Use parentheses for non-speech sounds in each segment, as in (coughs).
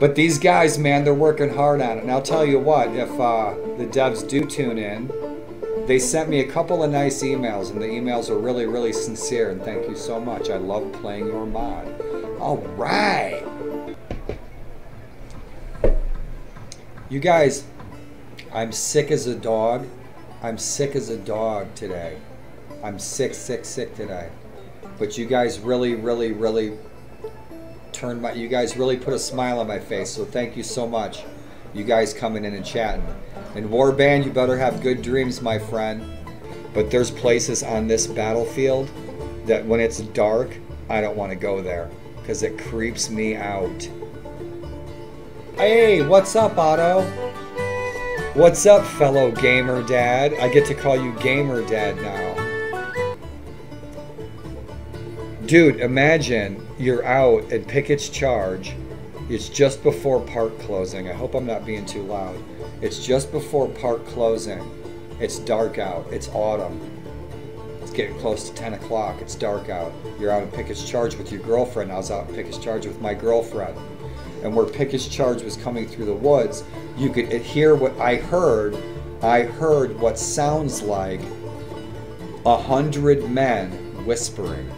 But these guys, man, they're working hard on it. And I'll tell you what, if uh, the devs do tune in, they sent me a couple of nice emails, and the emails are really, really sincere. And thank you so much. I love playing your mod. All right. You guys, I'm sick as a dog. I'm sick as a dog today. I'm sick, sick, sick today. But you guys really, really, really turned my. You guys really put a smile on my face. So thank you so much. You guys coming in and chatting. And Warband, you better have good dreams, my friend. But there's places on this battlefield that when it's dark, I don't want to go there because it creeps me out. Hey, what's up, Otto? What's up, fellow gamer dad? I get to call you gamer dad now. Dude, imagine you're out at Pickett's Charge. It's just before park closing. I hope I'm not being too loud. It's just before park closing. It's dark out. It's autumn. It's getting close to 10 o'clock. It's dark out. You're out in Pickett's Charge with your girlfriend. I was out in Pickett's Charge with my girlfriend and where Pickett's charge was coming through the woods, you could hear what I heard. I heard what sounds like a hundred men whispering.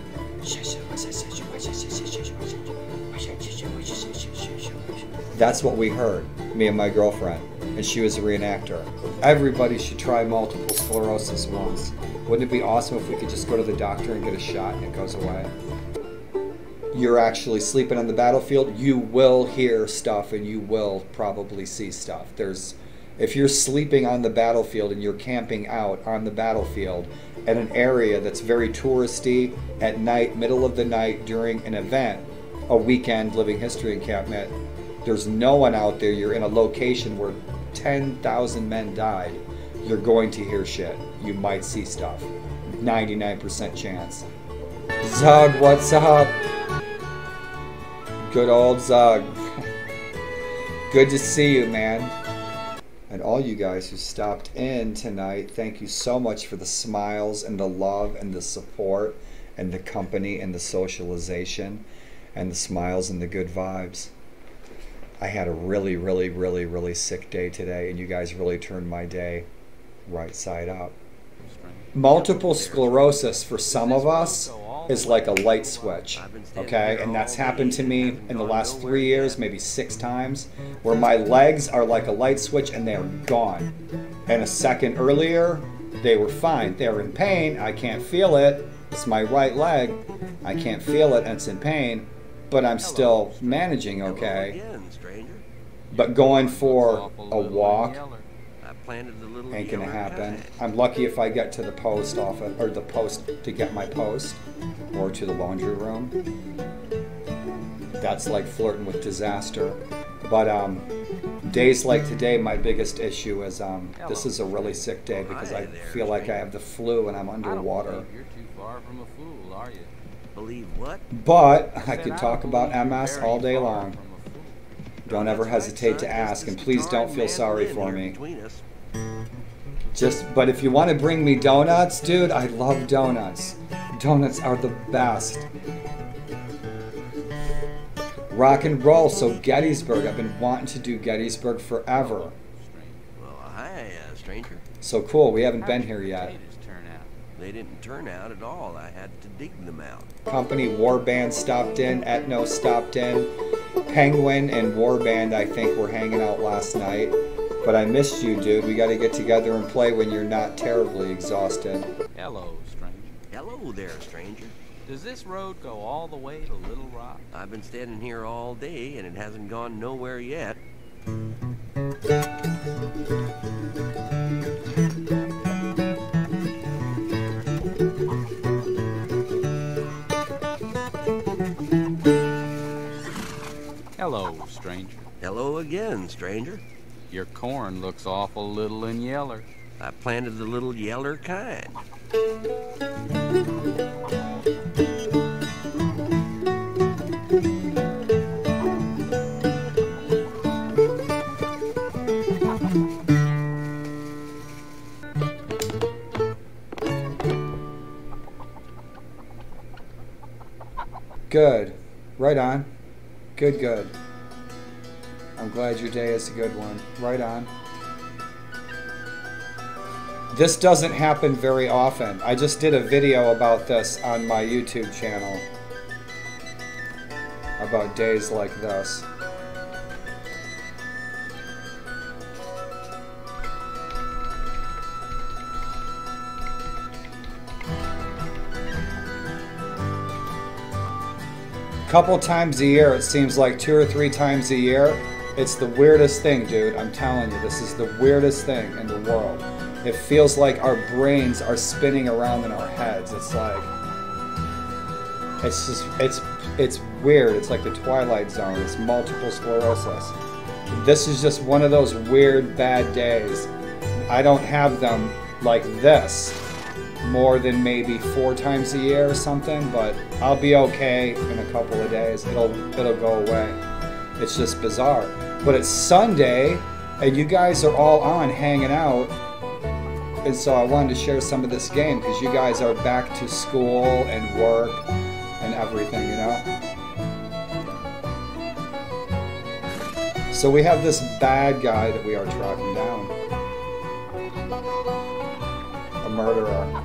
That's what we heard, me and my girlfriend, and she was a reenactor. Everybody should try multiple sclerosis once. Wouldn't it be awesome if we could just go to the doctor and get a shot and it goes away? you're actually sleeping on the battlefield, you will hear stuff and you will probably see stuff. There's if you're sleeping on the battlefield and you're camping out on the battlefield at an area that's very touristy at night, middle of the night during an event, a weekend living history encampment, there's no one out there. You're in a location where 10,000 men died. You're going to hear shit. You might see stuff. 99% chance. Zug, what's up? Good old Zug. (laughs) Good to see you, man. And all you guys who stopped in tonight, thank you so much for the smiles and the love and the support and the company and the socialization and the smiles and the good vibes. I had a really, really, really, really sick day today, and you guys really turned my day right side up. Multiple sclerosis for some of us is like a light switch. Okay, and that's happened to me in the last three years, maybe six times, where my legs are like a light switch and they're gone. And a second earlier, they were fine. They're in pain. I can't feel it. It's my right leg. I can't feel it and it's in pain, but I'm still managing okay. But going for a walk ain't gonna happen. I'm lucky if I get to the post office or the post to get my post or to the laundry room. That's like flirting with disaster. But um, days like today, my biggest issue is um, this is a really sick day because I feel like I have the flu and I'm underwater. You're too far from a fool, are you? Believe what? But I could talk about MS all day long. Don't ever hesitate to ask, and please don't feel sorry for me. Just, but if you want to bring me donuts, dude, I love donuts. Donuts are the best. Rock and roll, so Gettysburg. I've been wanting to do Gettysburg forever. Well, hi, uh, stranger. So cool, we haven't been here yet. They didn't turn out at all. I had to dig them out. Company Warband stopped in, Etno stopped in, Penguin and Warband I think were hanging out last night. But I missed you, dude. We got to get together and play when you're not terribly exhausted. Hello, stranger. Hello there, stranger. Does this road go all the way to Little Rock? I've been standing here all day and it hasn't gone nowhere yet. Hello, stranger. Hello again, stranger. Your corn looks awful little and yeller. I planted the little yeller kind. Good. Right on. Good, good. I'm glad your day is a good one. Right on. This doesn't happen very often. I just did a video about this on my YouTube channel. About days like this. A couple times a year. It seems like two or three times a year. It's the weirdest thing, dude. I'm telling you, this is the weirdest thing in the world. It feels like our brains are spinning around in our heads. It's like it's just it's it's weird. It's like the twilight zone. It's multiple sclerosis. This is just one of those weird bad days. I don't have them like this more than maybe four times a year or something, but I'll be okay in a couple of days. It'll it'll go away. It's just bizarre. But it's Sunday and you guys are all on hanging out. And so I wanted to share some of this game because you guys are back to school and work and everything, you know? So we have this bad guy that we are tracking down. A murderer.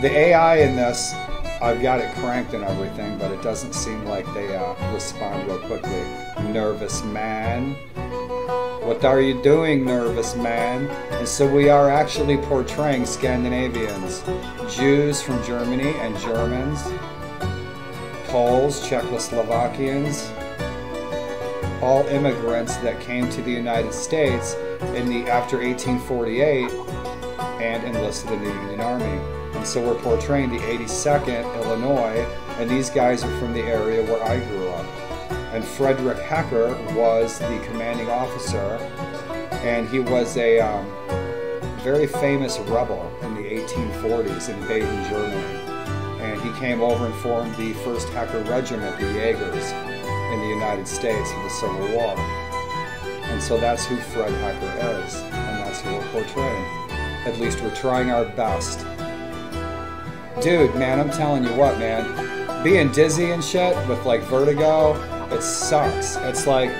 The AI in this, I've got it cranked and everything, but it doesn't seem like they uh, respond real quickly. Nervous man. What are you doing, nervous man? And so we are actually portraying Scandinavians, Jews from Germany and Germans, Poles, Czechoslovakians, all immigrants that came to the United States in the after 1848 and enlisted in the Union Army. And so we're portraying the 82nd Illinois, and these guys are from the area where I grew up. And Frederick Hecker was the commanding officer, and he was a um, very famous rebel in the 1840s in Baden, Germany. And he came over and formed the 1st Hecker Regiment, the Jaegers, in the United States in the Civil War. And so that's who Fred Hecker is, and that's who we're portraying. At least we're trying our best dude, man, I'm telling you what, man, being dizzy and shit with like vertigo, it sucks. It's like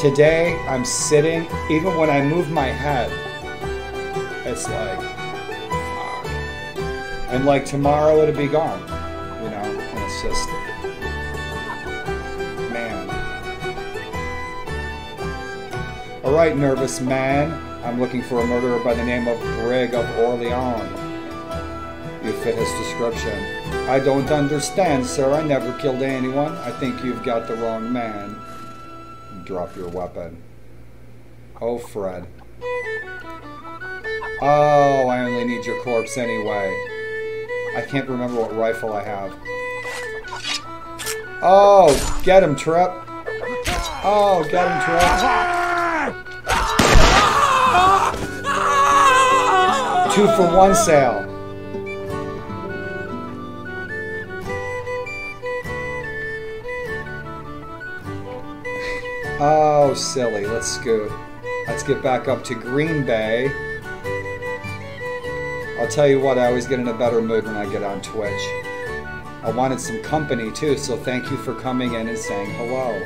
today I'm sitting, even when I move my head, it's like, fuck. And like tomorrow it'll be gone, you know, and it's just, man. All right, nervous man. I'm looking for a murderer by the name of Brig of Orleans fit his description. I don't understand, sir. I never killed anyone. I think you've got the wrong man. Drop your weapon. Oh, Fred. Oh, I only need your corpse anyway. I can't remember what rifle I have. Oh, get him, Trip. Oh, get him, Trip. Two for one sale. Oh, silly. Let's scoot. Let's get back up to Green Bay. I'll tell you what, I always get in a better mood when I get on Twitch. I wanted some company too, so thank you for coming in and saying hello.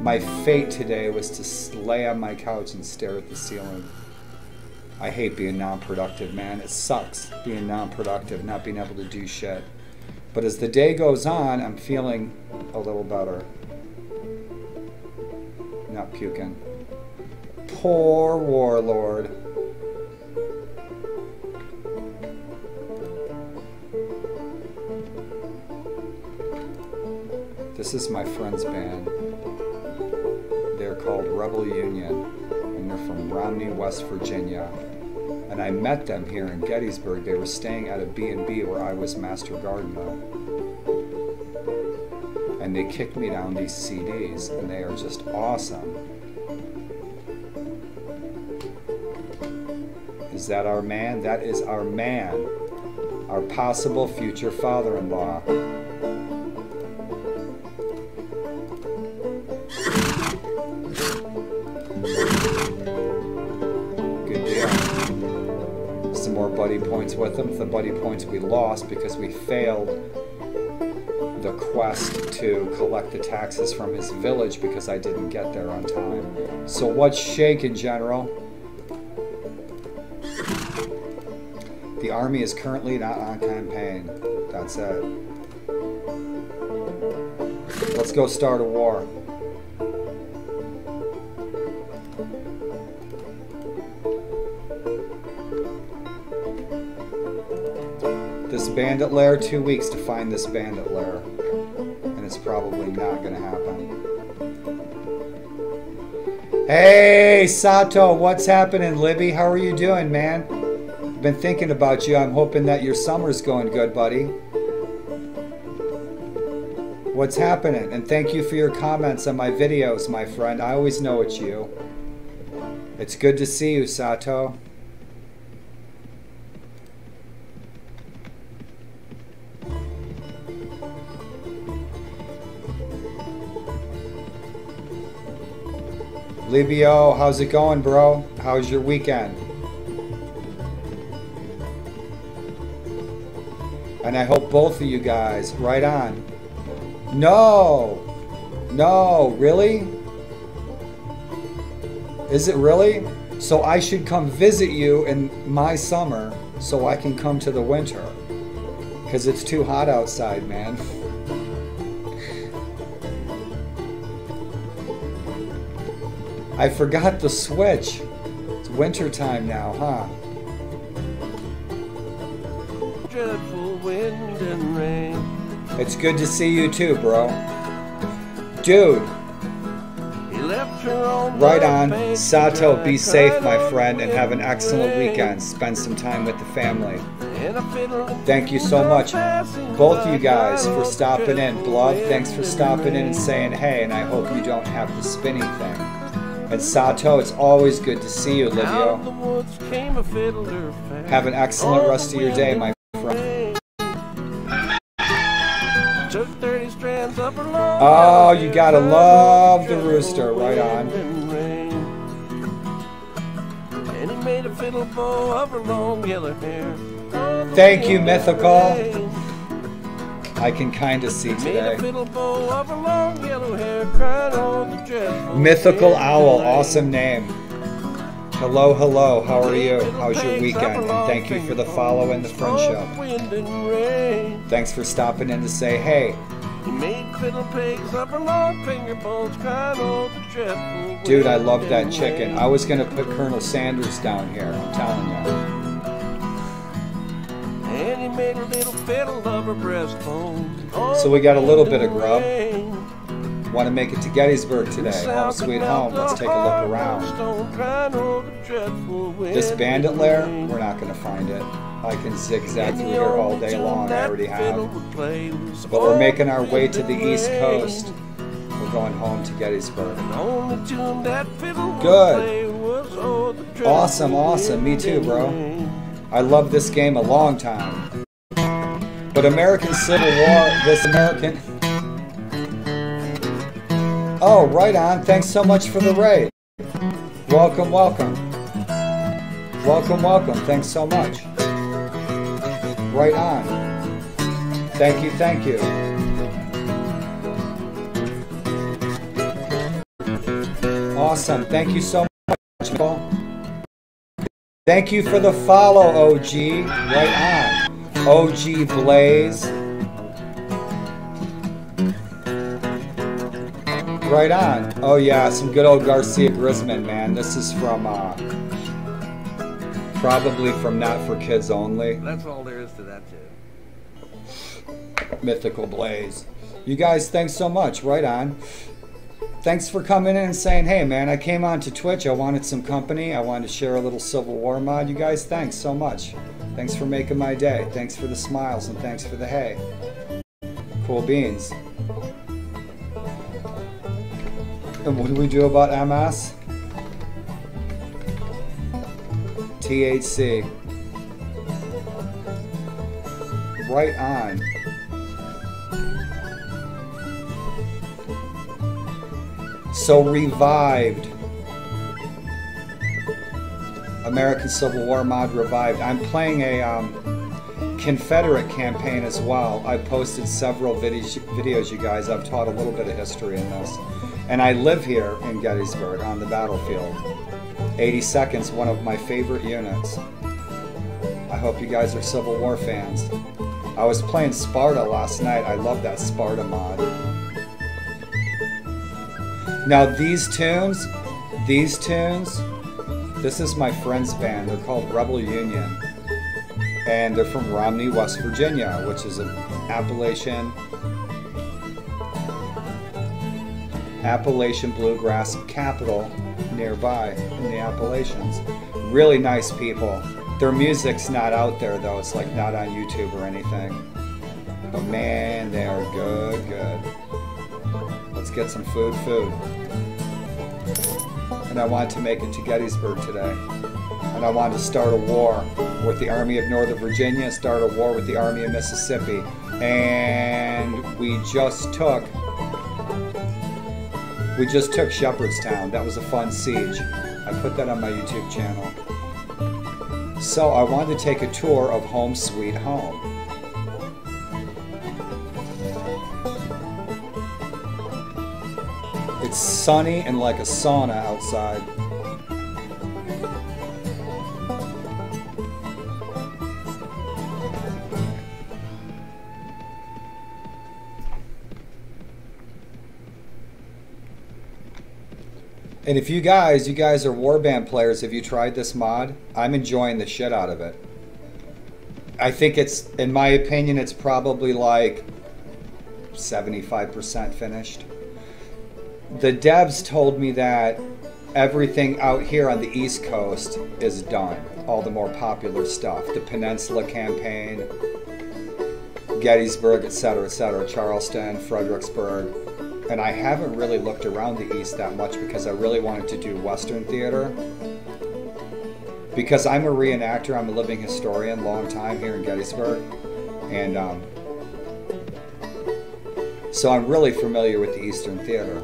My fate today was to lay on my couch and stare at the ceiling. I hate being non-productive, man. It sucks being non-productive, not being able to do shit. But as the day goes on, I'm feeling a little better not puking. Poor warlord. This is my friend's band. They're called Rebel Union, and they're from Romney, West Virginia. And I met them here in Gettysburg. They were staying at a B&B where I was master gardener and they kicked me down these CDs, and they are just awesome. Is that our man? That is our man, our possible future father buddy points with them. The buddy points we lost because we failed the quest to collect the taxes from his village because I didn't get there on time. So what's shaking, General? The army is currently not on campaign. That's it. Let's go start a war. This bandit lair, two weeks to find this bandit lair. And it's probably not gonna happen. Hey, Sato, what's happening, Libby? How are you doing, man? I've Been thinking about you. I'm hoping that your summer's going good, buddy. What's happening? And thank you for your comments on my videos, my friend. I always know it's you. It's good to see you, Sato. Libio, how's it going, bro? How's your weekend? And I hope both of you guys, right on. No! No, really? Is it really? So I should come visit you in my summer so I can come to the winter. Because it's too hot outside, man. I forgot the switch. It's winter time now, huh? Dreadful wind and rain. It's good to see you too, bro. Dude, He left her on right on. Sato, be safe, my friend, and have an excellent weekend. Spend some time with the family. And a fiddle Thank you so much, both of you guys, for stopping in. Blood, thanks for stopping in and saying hey, and I hope you don't have the spinning thing. And Sato, it's always good to see you, Out of the Livio. woods came a fiddler fast. Have an excellent rest of your day, my friend. Took 30 strands of her long Oh, you gotta love the rooster, right on. and he made a fiddle bow of her long yellow hair. Thank you, Mythical. I can kind of see today. bow of her long yellow hair, crying on the dreadful Mythical Owl, awesome name. Hello, hello, how are you? How's your weekend? And thank you for the follow and the friendship. Thanks for stopping in to say hey. He made fiddle pigs of her long finger bones, crying on the dreadful Dude, I love that chicken. I was gonna put Colonel Sanders down here, I'm telling you. So we got a little bit of grub. Want to make it to Gettysburg today? Home sweet home. Let's take a look around. stone, crying on the dreadful This bandit lair, we're not gonna find it. I can zigzag through here all day long. I already have. would play was But we're "Oh, making our way to the East. Coast. We're going home to Gettysburg. The only tune that fiddle Good. play was, "Oh, the dreadful Awesome, awesome. Me too, bro. Rain." I love this game a long time. But American Civil War, this American. Oh, right on. Thanks so much for the raid. Welcome, welcome. Welcome, welcome. Thanks so much. Right on. Thank you, thank you. Awesome. Thank you so much. Michael. Thank you for the follow, OG. Right on. OG Blaze. Right on. Oh yeah, some good old Garcia Grisman, man. This is from uh probably from Not for Kids Only. That's all there is to that too. Mythical Blaze. You guys, thanks so much. Right on. Thanks for coming in and saying, hey man, I came on to Twitch. I wanted some company. I wanted to share a little Civil War mod. You guys, thanks so much. Thanks for making my day. Thanks for the smiles and thanks for the hey. Cool beans. And what do we do about MS? THC. Right on. So revived. American Civil War mod revived. I'm playing a um, Confederate campaign as well. I posted several videos, you guys. I've taught a little bit of history in this. And I live here in Gettysburg on the battlefield. 82nd's one of my favorite units. I hope you guys are Civil War fans. I was playing Sparta last night. I love that Sparta mod. Now these tunes, these tunes, this is my friend's band. They're called Rebel Union. And they're from Romney, West Virginia, which is an Appalachian Appalachian bluegrass capital nearby in the Appalachians. Really nice people. Their music's not out there though, it's like not on YouTube or anything. But man, they are good, good. Let's get some food, food. And I want to make it to Gettysburg today. And I want to start a war with the Army of Northern Virginia, start a war with the Army of Mississippi. And we just took we just took Shepherdstown. That was a fun siege. I put that on my YouTube channel. So I wanted to take a tour of Home Sweet Home. Sunny and like a sauna outside. And if you guys, you guys are warband players, have you tried this mod? I'm enjoying the shit out of it. I think it's, in my opinion, it's probably like 75% finished. The devs told me that everything out here on the East Coast is done. All the more popular stuff. The Peninsula campaign, Gettysburg, etc., etc., Charleston, Fredericksburg and I haven't really looked around the East that much because I really wanted to do Western theater. Because I'm a reenactor, I'm a living historian, long time here in Gettysburg, and um, so I'm really familiar with the Eastern theater.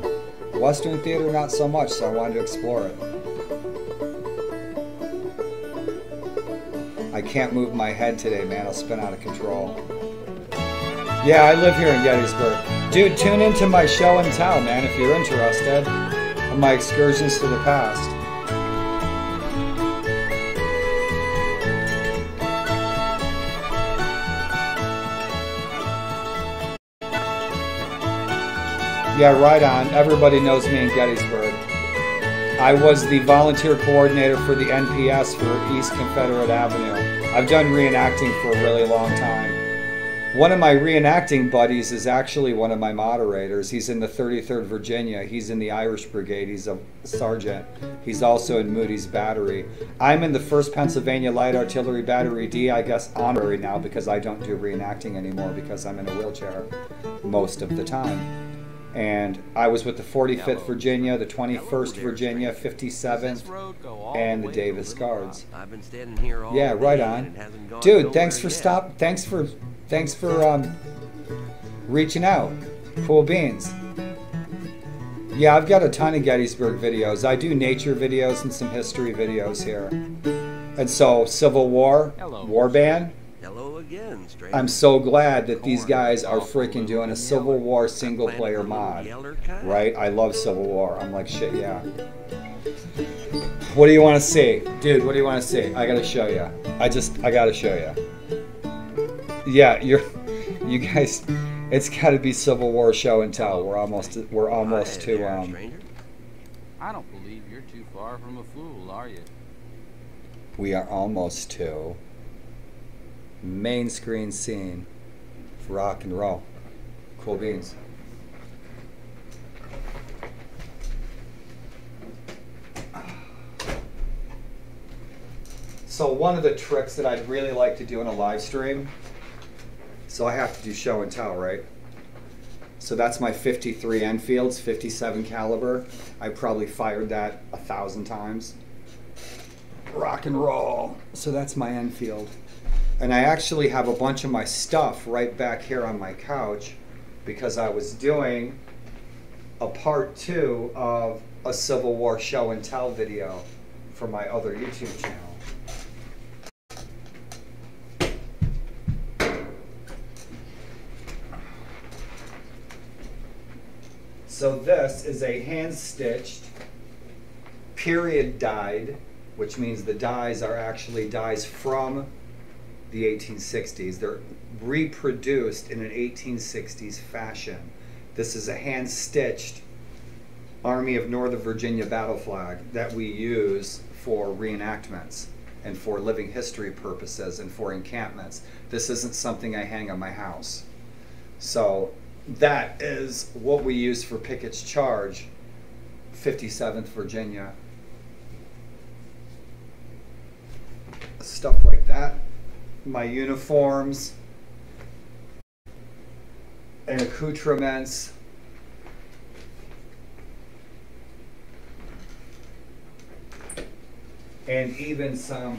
Western theater, not so much, so I wanted to explore it. I can't move my head today, man. I'll spin out of control. Yeah, I live here in Gettysburg. Dude, tune into my show and tell, man, if you're interested in my excursions to the past. Yeah, right on. Everybody knows me in Gettysburg. I was the volunteer coordinator for the NPS for East Confederate Avenue. I've done reenacting for a really long time. One of my reenacting buddies is actually one of my moderators. He's in the 33rd Virginia. He's in the Irish Brigade. He's a sergeant. He's also in Moody's Battery. I'm in the 1st Pennsylvania Light Artillery Battery D, I guess honorary now because I don't do reenacting anymore because I'm in a wheelchair most of the time. And I was with the 45th Virginia, the 21st Virginia, 57th, and the Davis Guards. Yeah, right on. Dude, thanks for stop. Thanks for Thanks for um, reaching out. Cool beans. Yeah, I've got a ton of Gettysburg videos. I do nature videos and some history videos here. And so, Civil War, Hello. Warband. Hello again, stranger. I'm so glad that these guys are freaking doing a Civil War single player mod. Right? I love Civil War. I'm like, shit, yeah. What do you want to see? Dude, what do you want to see? I gotta show you. I just, I gotta show you yeah, you're, (laughs) you guys, it's got to be Civil War show and tell. We're almost, we're almost to, um, I don't believe you're too far from a fool, are you? we are almost to main screen scene for rock and roll. Cool beans. So one of the tricks that I'd really like to do in a live stream so I have to do show and tell, right? So that's my 53 Enfields, 57 caliber. I probably fired that a thousand times. Rock and roll. So that's my Enfield. And I actually have a bunch of my stuff right back here on my couch because I was doing a part two of a Civil War show and tell video for my other YouTube channel. So this is a hand-stitched, period dyed, which means the dyes are actually dyes from the 1860s. They're reproduced in an 1860s fashion. This is a hand-stitched Army of Northern Virginia battle flag that we use for reenactments and for living history purposes and for encampments. This isn't something I hang on my house. So that is what we use for Pickett's Charge, 57th Virginia. Stuff like that. My uniforms and accoutrements. And even some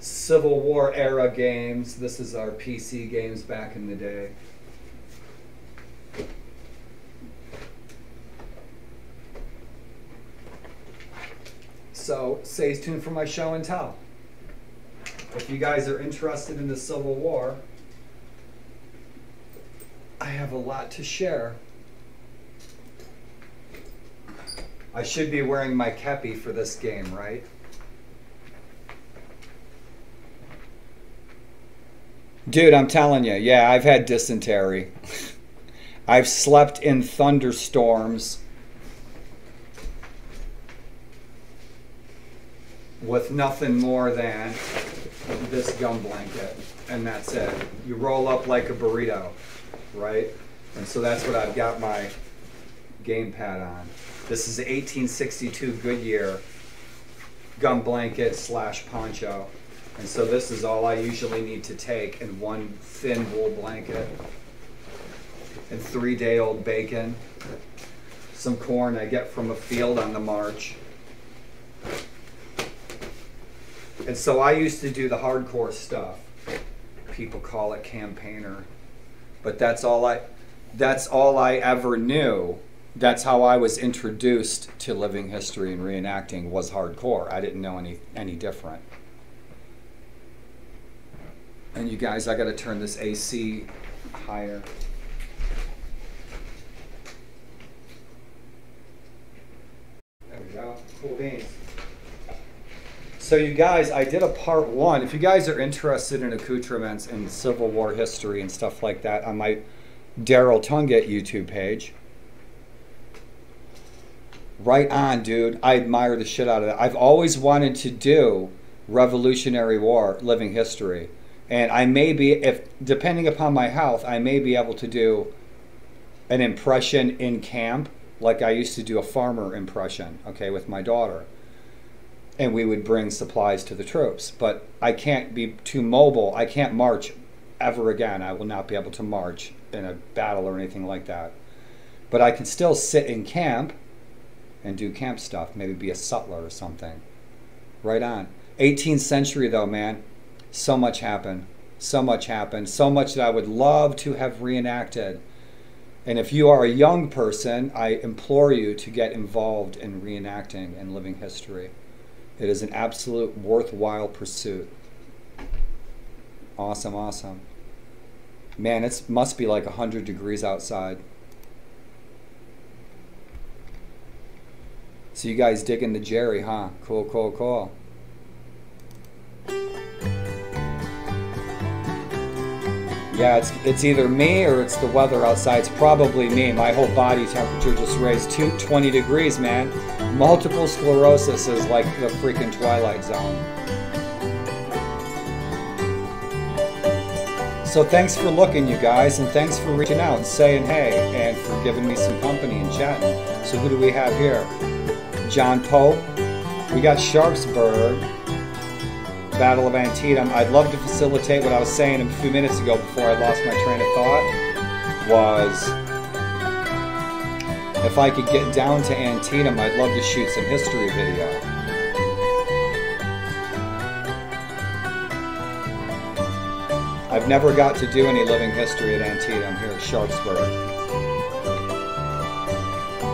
Civil War era games. This is our PC games back in the day. So stay tuned for my show and tell. If you guys are interested in the Civil War, I have a lot to share. I should be wearing my kepi for this game, right? Dude, I'm telling you, yeah, I've had dysentery. (laughs) I've slept in thunderstorms with nothing more than this gum blanket, and that's it. You roll up like a burrito, right? And so that's what I've got my game pad on. This is an 1862 Goodyear gum blanket slash poncho. And so this is all I usually need to take in one thin wool blanket and three day old bacon, some corn I get from a field on the march. And so I used to do the hardcore stuff. People call it campaigner. But that's all I that's all I ever knew. That's how I was introduced to living history and reenacting was hardcore. I didn't know any any different. And you guys, I got to turn this AC higher. There we go. Cool beans. So you guys, I did a part one. If you guys are interested in accoutrements and Civil War history and stuff like that, on my Daryl Tunget YouTube page. Right on, dude. I admire the shit out of that. I've always wanted to do Revolutionary War living history. And I may be, if depending upon my health, I may be able to do an impression in camp, like I used to do a farmer impression, okay, with my daughter and we would bring supplies to the troops. But I can't be too mobile. I can't march ever again. I will not be able to march in a battle or anything like that. But I can still sit in camp and do camp stuff, maybe be a sutler or something. Right on. 18th century, though, man, so much happened. So much happened. So much that I would love to have reenacted. And if you are a young person, I implore you to get involved in reenacting and living history. It is an absolute worthwhile pursuit. Awesome, awesome. Man, it must be like 100 degrees outside. So you guys digging the Jerry, huh? Cool, cool, cool. Yeah, it's it's either me or it's the weather outside. It's probably me. My whole body temperature just raised to 20 degrees, man. Multiple sclerosis is like the freaking twilight zone. So thanks for looking, you guys, and thanks for reaching out and saying hey, and for giving me some company and chatting. So who do we have here? John Pope. We got Sharpsburg. Battle of Antietam. I'd love to facilitate what I was saying a few minutes ago before I lost my train of thought. Was if I could get down to Antietam, I'd love to shoot some history video. I've never got to do any living history at Antietam here at Sharpsburg.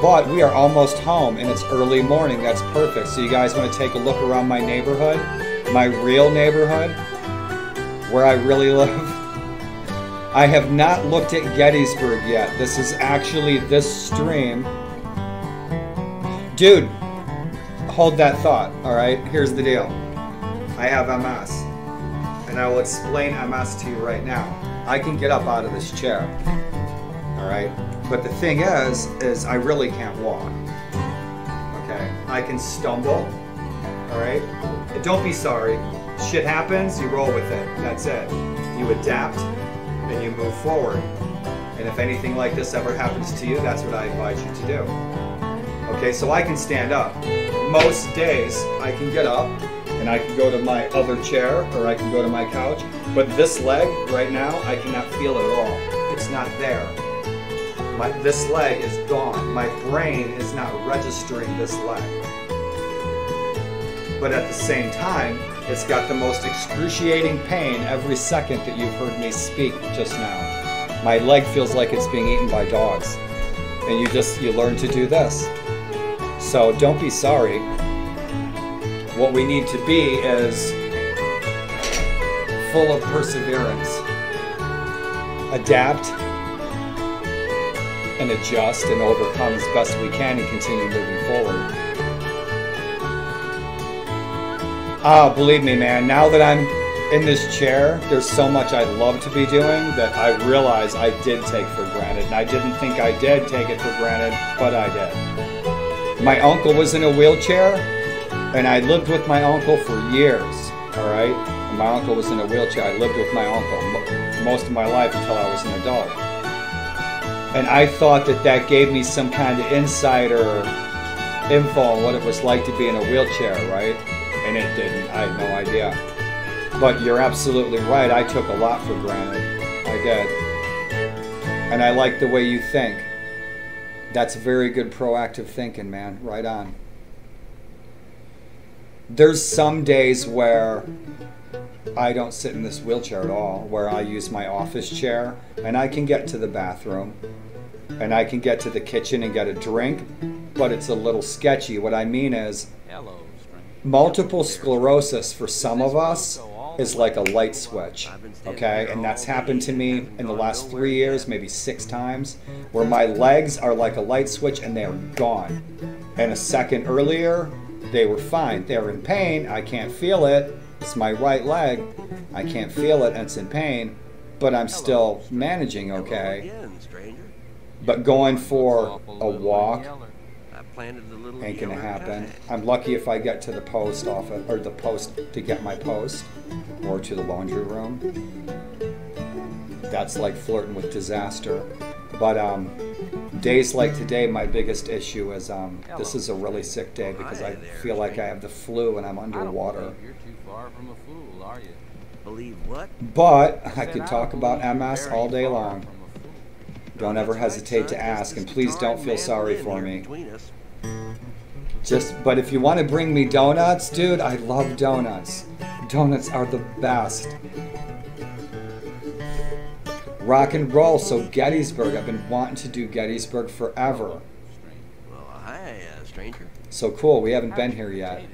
But we are almost home and it's early morning. That's perfect. So you guys want to take a look around my neighborhood? my real neighborhood, where I really (laughs) live. I have not looked at Gettysburg yet. This is actually this stream Dude, hold that thought, all right? Here's the deal. I have MS, and I will explain MS to you right now. I can get up out of this chair, all right? But the thing is, is I really can't walk. Okay, I can stumble, all right? And don't be sorry. Shit happens, you roll with it. That's it. You adapt and you move forward. And if anything like this ever happens to you, that's what I advise you to do. Okay, so I can stand up. Most days I can get up and I can go to my other chair or I can go to my couch. But this leg right now, I cannot feel it at all. It's not there. My, this leg is gone. My brain is not registering this leg. But at the same time, it's got the most excruciating pain every second that you've heard me speak just now. My leg feels like it's being eaten by dogs. And you just, you learn to do this. So don't be sorry. What we need to be is full of perseverance. Adapt and adjust and overcome as best we can and continue moving forward. Ah, believe me, man, now that I'm in this chair, there's so much I'd love to be doing that I realize I did take for granted. And I didn't think I did take it for granted, but I did. My uncle was in a wheelchair, and I lived with my uncle for years, all right? My uncle was in a wheelchair. I lived with my uncle most of my life until I was an adult. And I thought that that gave me some kind of insider info on what it was like to be in a wheelchair, right? And it didn't. I had no idea. But you're absolutely right. I took a lot for granted. I did. And I like the way you think. That's very good proactive thinking, man. Right on. There's some days where I don't sit in this wheelchair at all, where I use my office chair and I can get to the bathroom and I can get to the kitchen and get a drink, but it's a little sketchy. What I mean is. Multiple sclerosis for some of us is like a light switch, okay? And that's happened to me in the last three years, maybe six times, where my legs are like a light switch and they're gone. And a second earlier, they were fine. They're in pain. I can't feel it. It's my right leg. I can't feel it and it's in pain, but I'm still managing okay. But going for a walk yeller. I planted the little ain't gonna happen. I'm lucky if I get to the post office or the post to get my post or to the laundry room. That's like flirting with disaster. But um, days like today, my biggest issue is um, this is a really sick day because I feel like I have the flu and I'm underwater. you're too far from a fool, are you? Believe what? But I could talk about MS all day long. from a fool. Don't ever hesitate to ask, and please don't feel sorry for me. Just, but if you want to bring me donuts, dude, I love donuts. Donuts are the best. Rock and roll. So Gettysburg, I've been wanting to do Gettysburg forever. Well, hi, uh, stranger. So cool. We haven't How been here yet.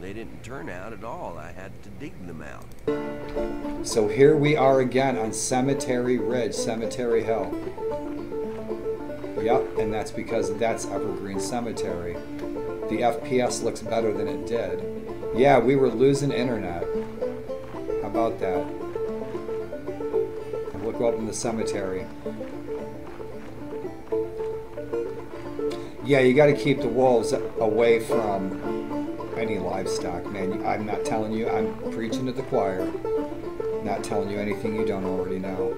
They didn't turn out at all. I had to dig them out. So here we are again on Cemetery Ridge, Cemetery Hill. Yep, and that's because that's Evergreen Cemetery. The FPS looks better than it did. Yeah, we were losing internet. How about that? And We'll go up in the cemetery. Yeah, you got to keep the wolves away from any livestock, man. I'm not telling you, I'm preaching to the choir. Not telling you anything you don't already know.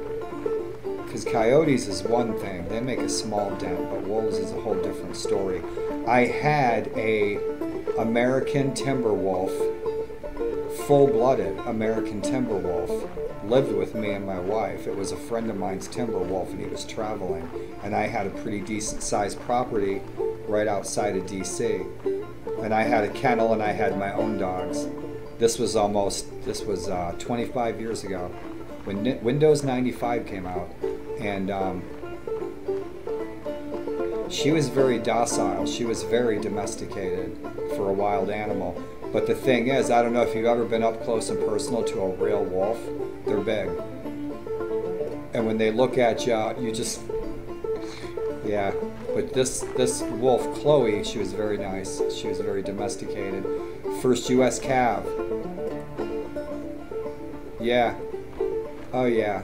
Because coyotes is one thing, they make a small dent, but wolves is a whole different story. I had a American timber wolf, full-blooded American timber wolf, lived with me and my wife. It was a friend of mine's timber wolf, and he was traveling, and I had a pretty decent-sized property right outside of D.C. And I had a kennel, and I had my own dogs. This was almost this was uh, 25 years ago when Windows 95 came out, and um, she was very docile. She was very domesticated for a wild animal. But the thing is, I don't know if you've ever been up close and personal to a real wolf. They're big, and when they look at you, you just Yeah, but this this wolf, Chloe, she was very nice. She was very domesticated. First U.S. calf. Yeah. Oh yeah.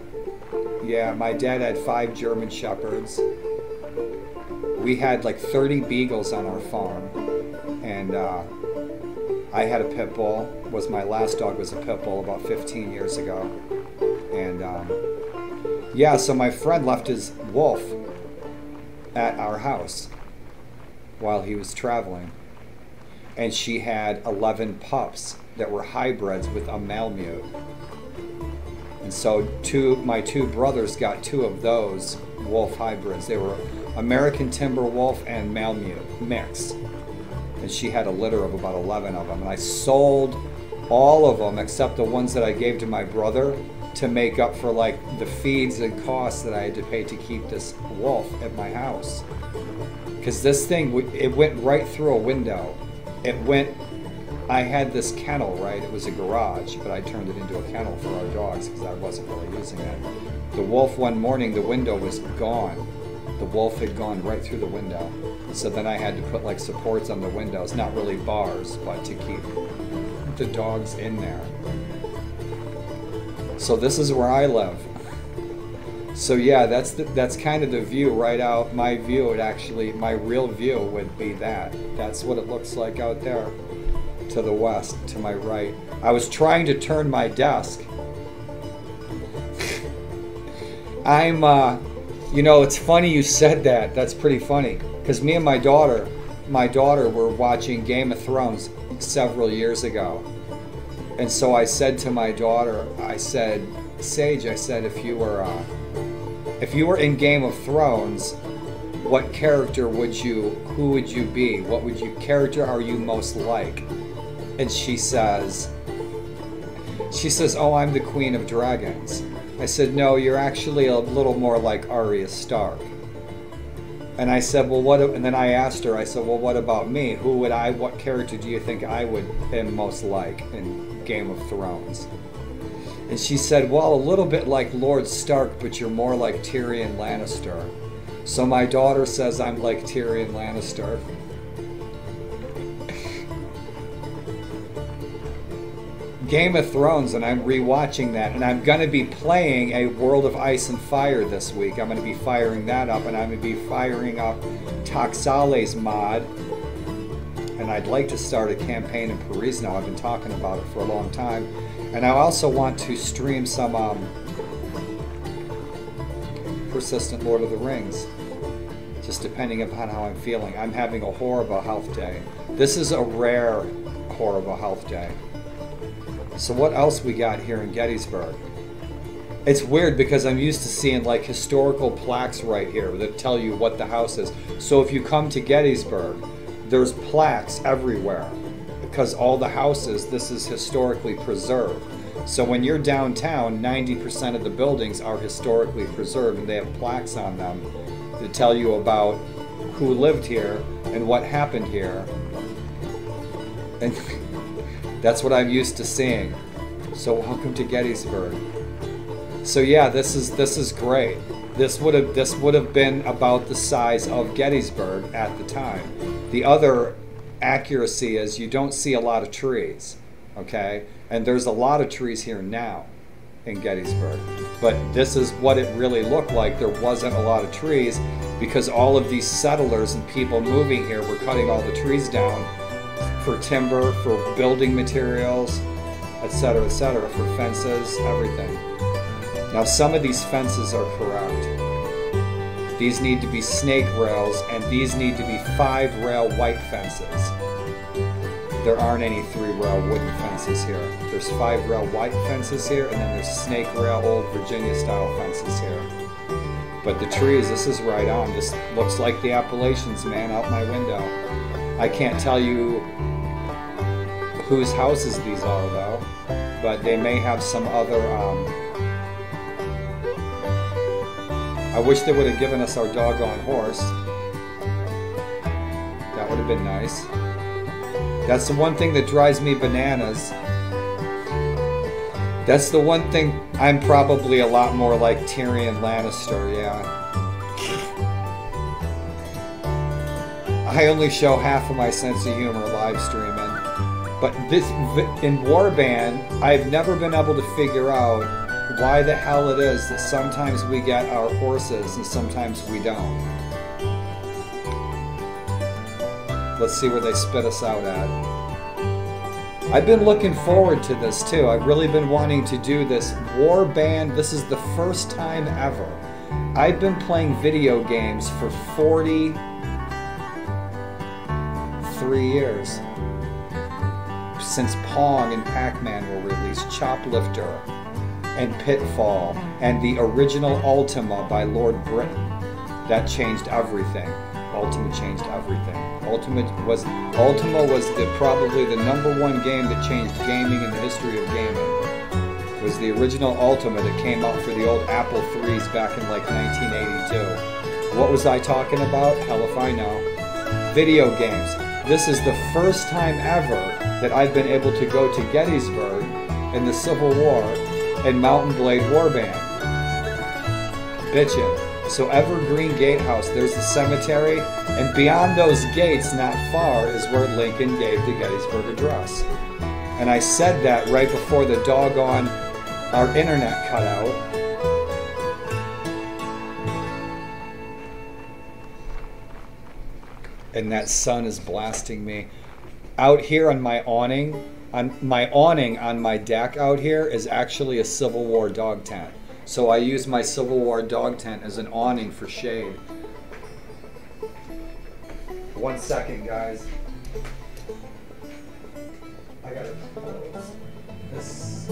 Yeah, my dad had five German Shepherds. We had like 30 beagles on our farm, and uh, I had a pit bull. Was my last dog was a pit bull about 15 years ago, and um, yeah. So my friend left his wolf at our house while he was traveling, and she had 11 pups that were hybrids with a Malamute. And so two my two brothers got two of those wolf hybrids. They were American Timber Wolf and Malamute mix. And she had a litter of about 11 of them. And I sold all of them except the ones that I gave to my brother to make up for like the feeds and costs that I had to pay to keep this wolf at my house. Because this thing, it went right through a window. It went I had this kennel, right? It was a garage, but I turned it into a kennel for our dogs because I wasn't really using it. The wolf one morning, the window was gone. The wolf had gone right through the window. So then I had to put like supports on the windows, not really bars, but to keep the dogs in there. So this is where I live. So yeah, that's the, that's kind of the view right out. My view would actually, my real view would be that. That's what it looks like out there to the west, to my right. I was trying to turn my desk. (laughs) I'm, uh, you know, it's funny you said that. That's pretty funny. Because me and my daughter, my daughter were watching Game of Thrones several years ago. And so I said to my daughter, I said, Sage, I said, if you were, uh, if you were in Game of Thrones, what character would you, who would you be? What would you, character are you most like? And she says, she says, "Oh, I'm the Queen of Dragons." I said, "No, you're actually a little more like Arya Stark." And I said, "Well, what?" And then I asked her. I said, "Well, what about me? Who would I? What character do you think I would am most like in Game of Thrones?" And she said, "Well, a little bit like Lord Stark, but you're more like Tyrion Lannister." So my daughter says I'm like Tyrion Lannister. Game of Thrones, and I'm rewatching that, and I'm going to be playing a World of Ice and Fire this week. I'm going to be firing that up, and I'm going to be firing up Toxale's mod, and I'd like to start a campaign in Perisno. I've been talking about it for a long time, and I also want to stream some um, Persistent Lord of the Rings, just depending upon how I'm feeling. I'm having a horrible health day. This is a rare horrible health day. So what else we got here in Gettysburg? It's weird because I'm used to seeing like historical plaques right here that tell you what the house is. So if you come to Gettysburg, there's plaques everywhere because all the houses, this is historically preserved. So when you're downtown, 90% of the buildings are historically preserved and they have plaques on them to tell you about who lived here and what happened here. And (laughs) That's what I'm used to seeing. So welcome to Gettysburg. So yeah, this is this is great. This would have this would have been about the size of Gettysburg at the time. The other accuracy is you don't see a lot of trees, okay? And there's a lot of trees here now in Gettysburg. But this is what it really looked like. There wasn't a lot of trees because all of these settlers and people moving here were cutting all the trees down for timber, for building materials, etc., etc., for fences, everything. Now, some of these fences are correct. These need to be snake rails, and these need to be five rail white fences. There aren't any three rail wooden fences here. There's five rail white fences here, and then there's snake rail old Virginia style fences here. But the trees, this is right on. This looks like the Appalachians, man, out my window. I can't tell you whose houses these are, though, but they may have some other. Um, I wish they would have given us our doggone horse. That would have been nice. That's the one thing that drives me bananas. That's the one thing I'm probably a lot more like Tyrion Lannister, yeah. I only show half of my sense of humor live streaming. But this in Warband, I've never been able to figure out why the hell it is that sometimes we get our horses and sometimes we don't. Let's see where they spit us out at. I've been looking forward to this too. I've really been wanting to do this war band. This is the first time ever. I've been playing video games for 43 years. Since Pong and Pac-Man were released, Choplifter and Pitfall and the original Ultima by Lord British. That changed everything. Ultima changed everything. Ultima was Ultima was the, probably the number one game that changed gaming in the history of gaming. It was the original Ultima that came out for the old Apple III's back in like 1982. What was I talking about? Hell if I know. Video games. This is the first time ever that I've been able to go to Gettysburg in the Civil War and Mount and Blade Warband. Bitchin'. So Evergreen Gatehouse, there's the cemetery, and beyond those gates, not far, is where Lincoln gave the Gettysburg Address. And I said that right before the doggone our internet cut out. And that sun is blasting me. Out here on my awning, on my awning on my deck out here is actually a Civil War dog tent. So I use my Civil War dog tent as an awning for shade. One second, guys. I gotta close this.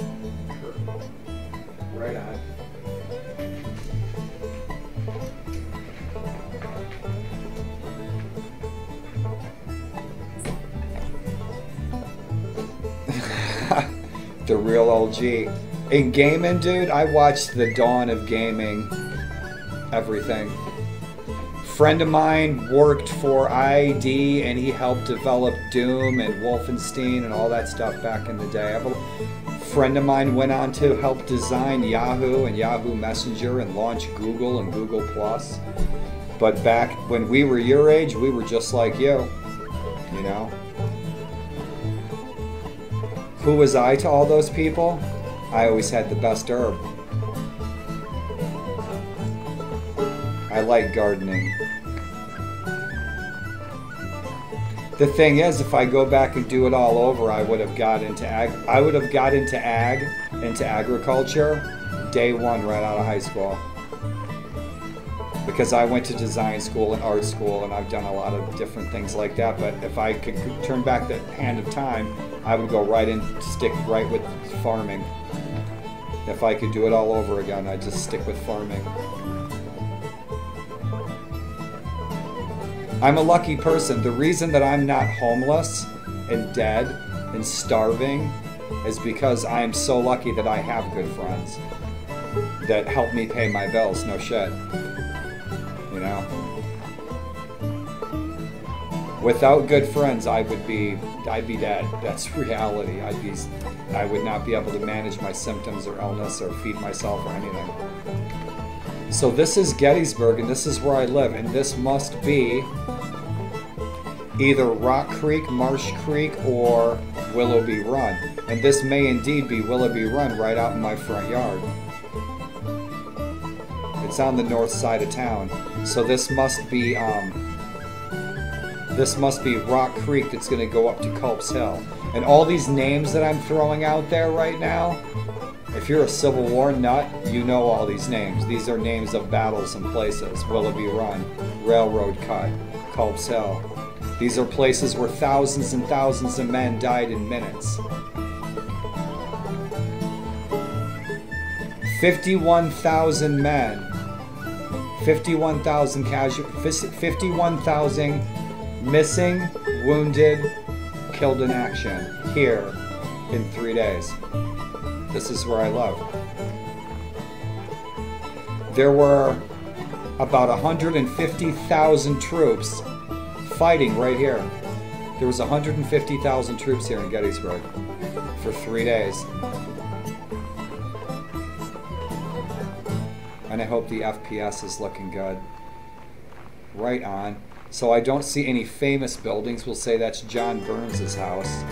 Right on. The real OG. In gaming, dude, I watched the dawn of gaming. Everything. Friend of mine worked for ID and he helped develop Doom and Wolfenstein and all that stuff back in the day. A friend of mine went on to help design Yahoo and Yahoo Messenger and launch Google and Google Plus. But back when we were your age, we were just like you. You know? Who was I to all those people? I always had the best herb. I like gardening. The thing is, if I go back and do it all over, I would have got into ag. I would have got into ag, into agriculture, day one right out of high school. Because I went to design school and art school, and I've done a lot of different things like that. But if I could turn back the hand of time, I would go right in, stick right with farming. If I could do it all over again, I'd just stick with farming. I'm a lucky person. The reason that I'm not homeless and dead and starving is because I am so lucky that I have good friends that help me pay my bills. No shit. Without good friends, I would be, I'd be dead. That's (laughs) reality. I'd be, I would not be able to manage my symptoms or illness or feed myself or anything. So this is Gettysburg, and this is where I live, and this must be either Rock Creek, Marsh Creek, or Willoughby Run. And this may indeed be Willoughby Run right out in my front yard. It's on the north side of town. So this must be um, this must be Rock Creek that's going to go up to Culp's Hill. And all these names that I'm throwing out there right now, if you're a Civil War nut, you know all these names. These are names of battles and places. Willoughby Run, Railroad Cut, Culp's Hill. These are places where thousands and thousands of men died in minutes. 51,000 men, 51,000 casual, 51,000 missing, wounded, killed in action here in three days. This is where I live. There were about 150,000 troops fighting right here. There was 150,000 troops here in Gettysburg for three days. And I hope the FPS is looking good. Right on. So I don't see any famous buildings. We'll say that's John Burns' house.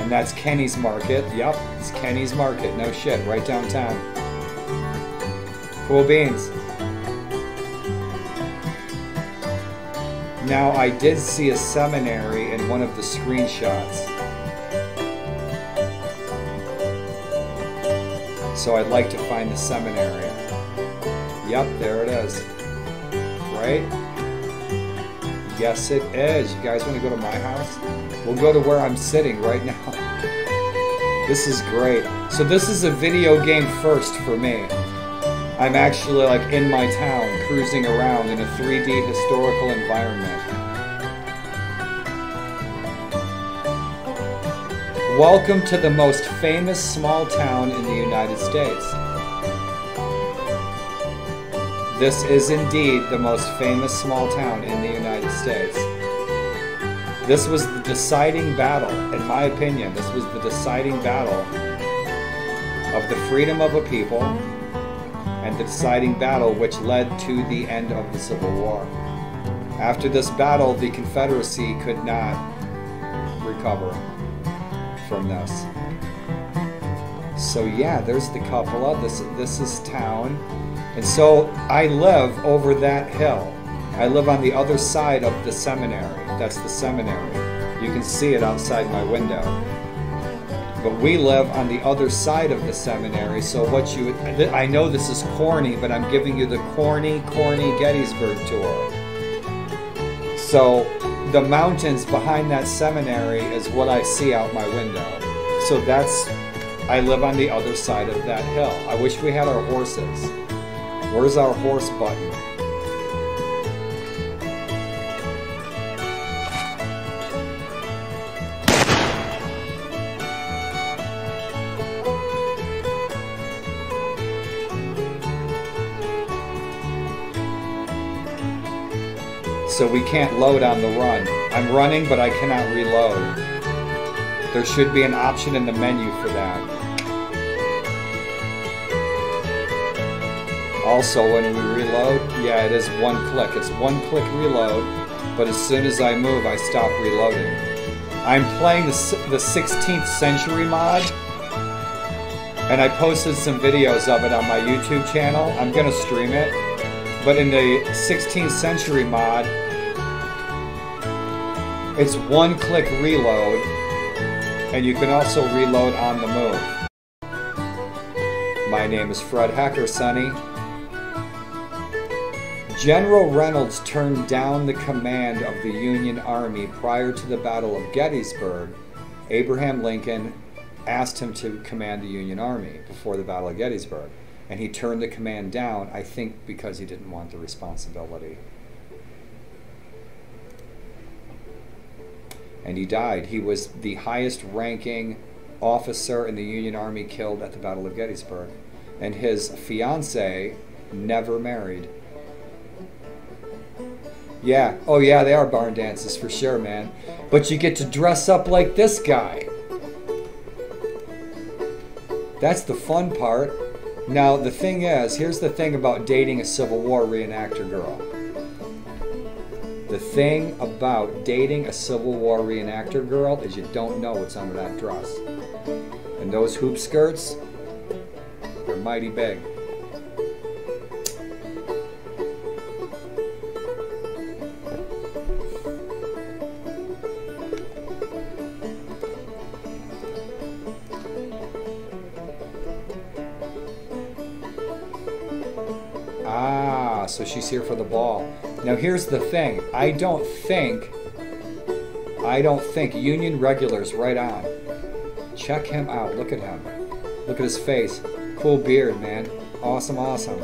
And that's Kennie's Market. Yep, it's Kennie's Market. No shit, right downtown. Cool beans. Now, I did see a seminary in one of the screenshots. So I'd like to find the seminary. Yep, there it is. Right? Yes, it is. You guys want to go to my house? We'll go to where I'm sitting right now. This is great. So this is a video game first for me. I'm actually like in my town, cruising around in a 3D historical environment. Welcome to the most famous small town in the United States. This is indeed the most famous small town in the United States. This was the deciding battle, in my opinion, this was the deciding battle of the freedom of a people and the deciding battle which led to the end of the Civil War. After this battle, the Confederacy could not recover from this. So yeah, there's the cupola. This this is town. And so I live over that hill. I live on the other side of the seminary. That's the seminary. You can see it outside my window. But we live on the other side of the seminary. So what you I know this is corny, but I'm giving you the corny, corny Gettysburg tour. So the mountains behind that seminary is what I see out my window. So that's I live on the other side of that hill. I wish we had our horses. Where's our horse button? So we can't load on the run. I'm running, but I cannot reload. There should be an option in the menu for that. Also, when we reload, yeah, it is one click. It's one click reload, but as soon as I move, I stop reloading. I'm playing the, the 16th century mod, and I posted some videos of it on my YouTube channel. I'm gonna stream it, but in the 16th century mod, it's one click reload, and you can also reload on the move. My name is Fred Hacker, Sonny. General Reynolds turned down the command of the Union Army prior to the Battle of Gettysburg. Abraham Lincoln asked him to command the Union Army before the Battle of Gettysburg. And he turned the command down, I think because he didn't want the responsibility. And he died. He was the highest ranking officer in the Union Army killed at the Battle of Gettysburg. And his fiancee never married. Yeah. Oh, yeah, they are barn dances for sure, man. But you get to dress up like this guy. That's the fun part. Now, the thing is, here's the thing about dating a Civil War reenactor girl. The thing about dating a Civil War reenactor girl is you don't know what's under that dress. And those hoop skirts, they're mighty big. So she's here for the ball. Now here's the thing. I don't think I don't think Union Regular's right on. Check him out. Look at him. Look at his face. Cool beard, man. Awesome, awesome.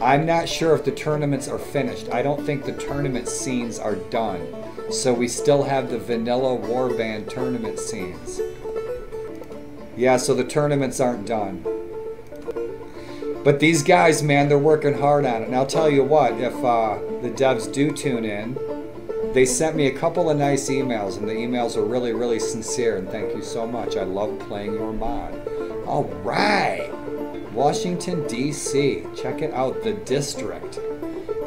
I'm not sure if the tournaments are finished. I don't think the tournament scenes are done. So we still have the vanilla warband tournament scenes. Yeah, so the tournaments aren't done. But these guys, man, they're working hard on it. And I'll tell you what, if uh, the devs do tune in, they sent me a couple of nice emails, and the emails are really, really sincere. And thank you so much. I love playing your mod. All right. Washington, D.C. Check it out, The District.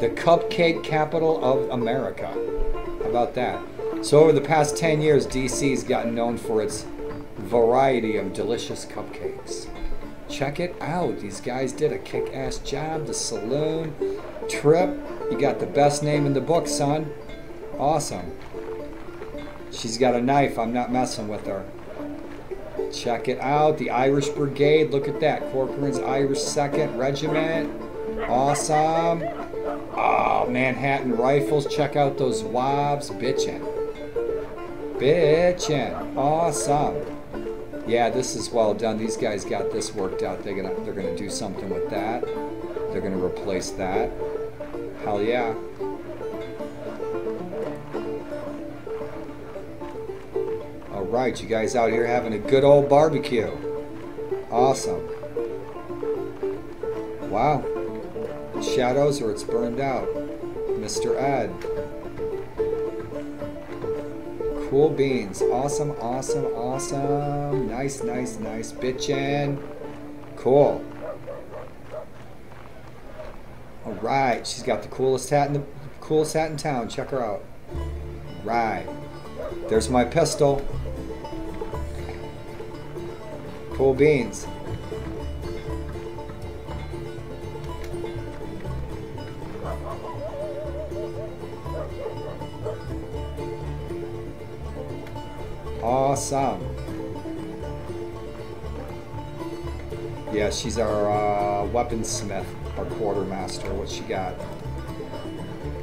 the cupcake capital of America. How about that? So over the past 10 years, D.C. has gotten known for its variety of delicious cupcakes. Check it out. These guys did a kick-ass job. The saloon trip. You got the best name in the book, son. Awesome. She's got a knife. I'm not messing with her. Check it out. The Irish Brigade. Look at that. Corcoran's Irish 2nd Regiment. Awesome. Oh, Manhattan Rifles. Check out those wobs. Bitchin'. Bitchin'. Awesome. Yeah, this is well done. These guys got this worked out. They're gonna they're gonna do something with that. They're gonna replace that. Hell yeah. All right, you guys out here having a good old barbecue. Awesome. Wow. Shadows or it's burned out. Mr. Ed. Cool beans. Awesome, awesome, awesome. Nice, nice, nice. Bitchin'. Cool. All right, she's got the coolest hat in the coolest hat in town. Check her out. Right. There's my pistol. Cool beans. Awesome. Yeah, she's our uh, weaponsmith, our quartermaster. What she got?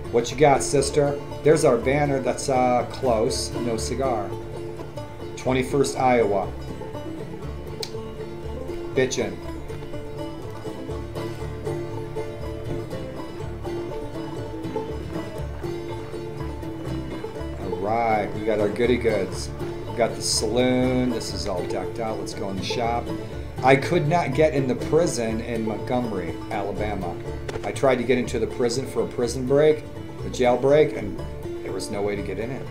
What you got, sister? There's our banner. That's uh, close. No cigar. 21st Iowa. Bitchin'. All right, we got our goody goods. Got the saloon. This is all decked out. Let's go in the shop. I could not get in the prison in Montgomery, Alabama. I tried to get into the prison for a prison break, a jail break, and there was no way to get in it.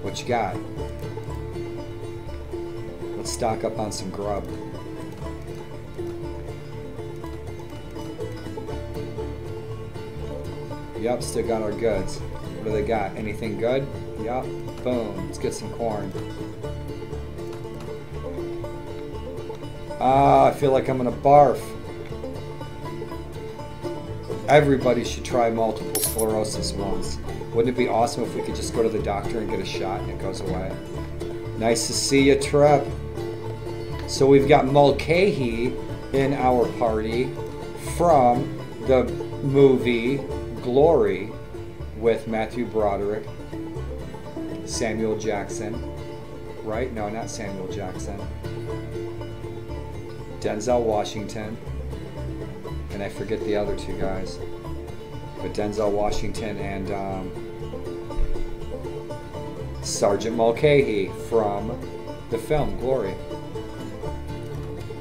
What you got? Let's stock up on some grub. Yep, still got our goods. What do they got? Anything good? Yep. Boom. Let's get some corn. Ah, I feel like I'm gonna barf. Everybody should try multiple sclerosis once. Wouldn't it be awesome if we could just go to the doctor and get a shot and it goes away? Nice to see you, Trep. So we've got Mulcahy in our party from the movie Glory with Matthew Broderick, Samuel Jackson, right? No, not Samuel Jackson. Denzel Washington, and I forget the other two guys, but Denzel Washington and um, Sergeant Mulcahy from the film Glory,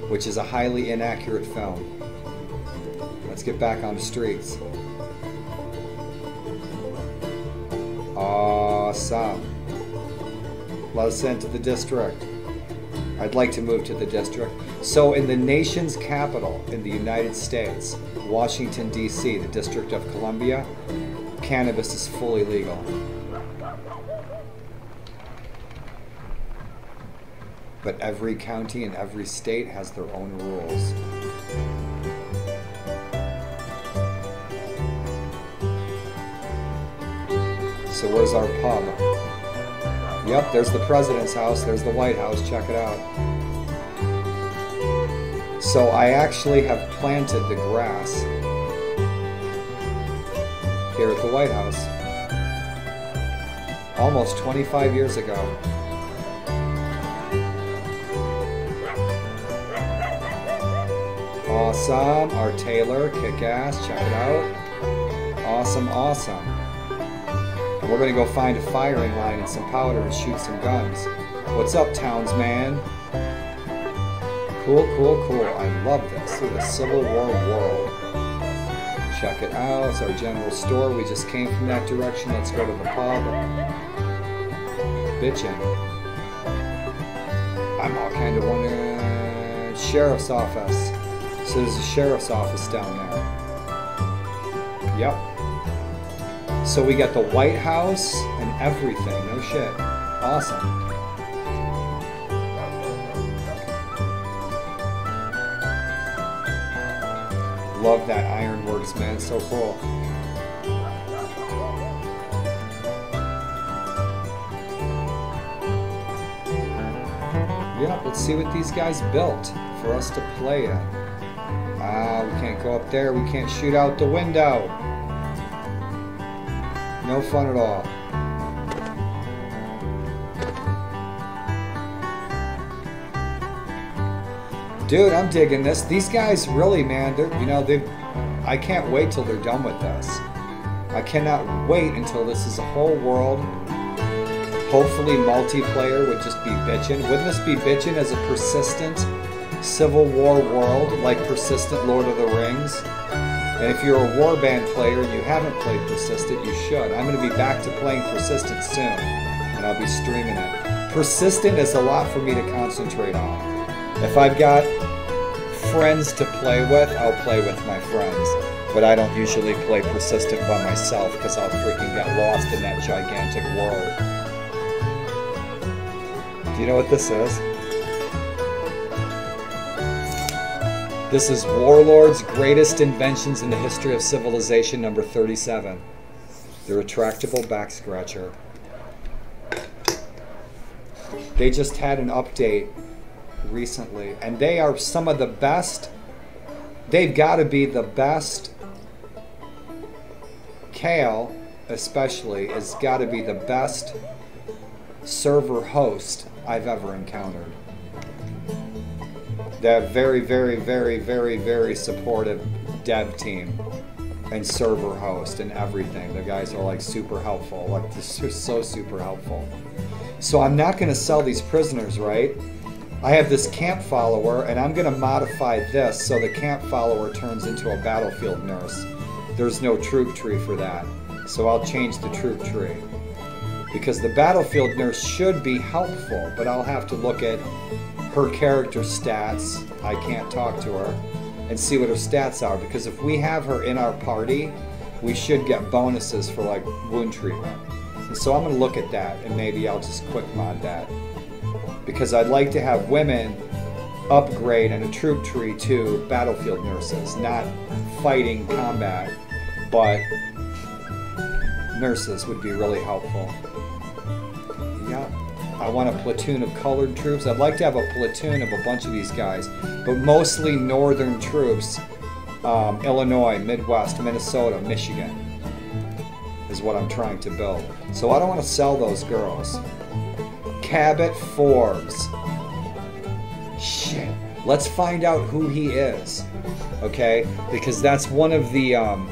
which is a highly inaccurate film. Let's get back on the streets. Awesome. Let us to the district. I'd like to move to the district. So, in the nation's capital in the United States, Washington, D.C., the District of Columbia, cannabis is fully legal. But every county and every state has their own rules. So, where's our pub? Yep, there's the president's house, there's the White House, check it out. So I actually have planted the grass here at the White House almost 25 years ago. Awesome, our Taylor, kick ass, check it out. Awesome, awesome. And we're gonna go find a firing line and some powder and shoot some guns. What's up, townsman? Cool, cool, cool. I love this. See the Civil War world. Check it out. It's our general store. We just came from that direction. Let's go to the pub. Bitchin'. I'm all kind of wondering. Uh, sheriff's office. So there's a sheriff's office down there. Yep. So we got the White House and everything. No shit. Awesome. Love that Ironworks, man. So cool. Yeah, let's see what these guys built for us to play in. Ah, we can't go up there. We can't shoot out the window. No fun at all. Dude, I'm digging this. These guys really, man, they're, you know, they I can't wait till they're done with this. I cannot wait until this is a whole world. Hopefully multiplayer would just be bitchin'. Wouldn't this be bitchin' as a persistent Civil War world like persistent Lord of the Rings? And if you're a warband player and you haven't played Persistent, you should. I'm going to be back to playing Persistent soon, and I'll be streaming it. Persistent is a lot for me to concentrate on. If I've got friends to play with, I'll play with my friends. But I don't usually play Persistent by myself because I'll freaking get lost in that gigantic world. Do you know what this is? This is Warlord's Greatest Inventions in the History of Civilization number 37. The retractable back scratcher. They just had an update recently, and they are some of the best. They've got to be the best. Kale, especially, has got to be the best server host I've ever encountered. They're very, very, very, very, very supportive dev team and server host and everything. The guys are like super helpful, like (laughs) this is so super helpful. So I'm not going to sell these prisoners, right? I have this camp follower, and I'm going to modify this so the camp follower turns into a battlefield nurse. There's no troop tree for that, so I'll change the troop tree. Because the battlefield nurse should be helpful, but I'll have to look at her character stats. I can't talk to her and see what her stats are because if we have her in our party, we should get bonuses for like wound treatment. And so I'm to look at that and maybe I'll just quick mod that because I'd like to have women upgrade in a troop tree to battlefield nurses, not fighting combat, but nurses would be really helpful. I want a platoon of colored troops. I'd like to have a platoon of a bunch of these guys, but mostly northern troops. Um, Illinois, Midwest, Minnesota, Michigan is what I'm trying to build. So I don't want to sell those girls. Cabot Forbes. Shit. Let's find out who he is. Okay? Because that's one of the um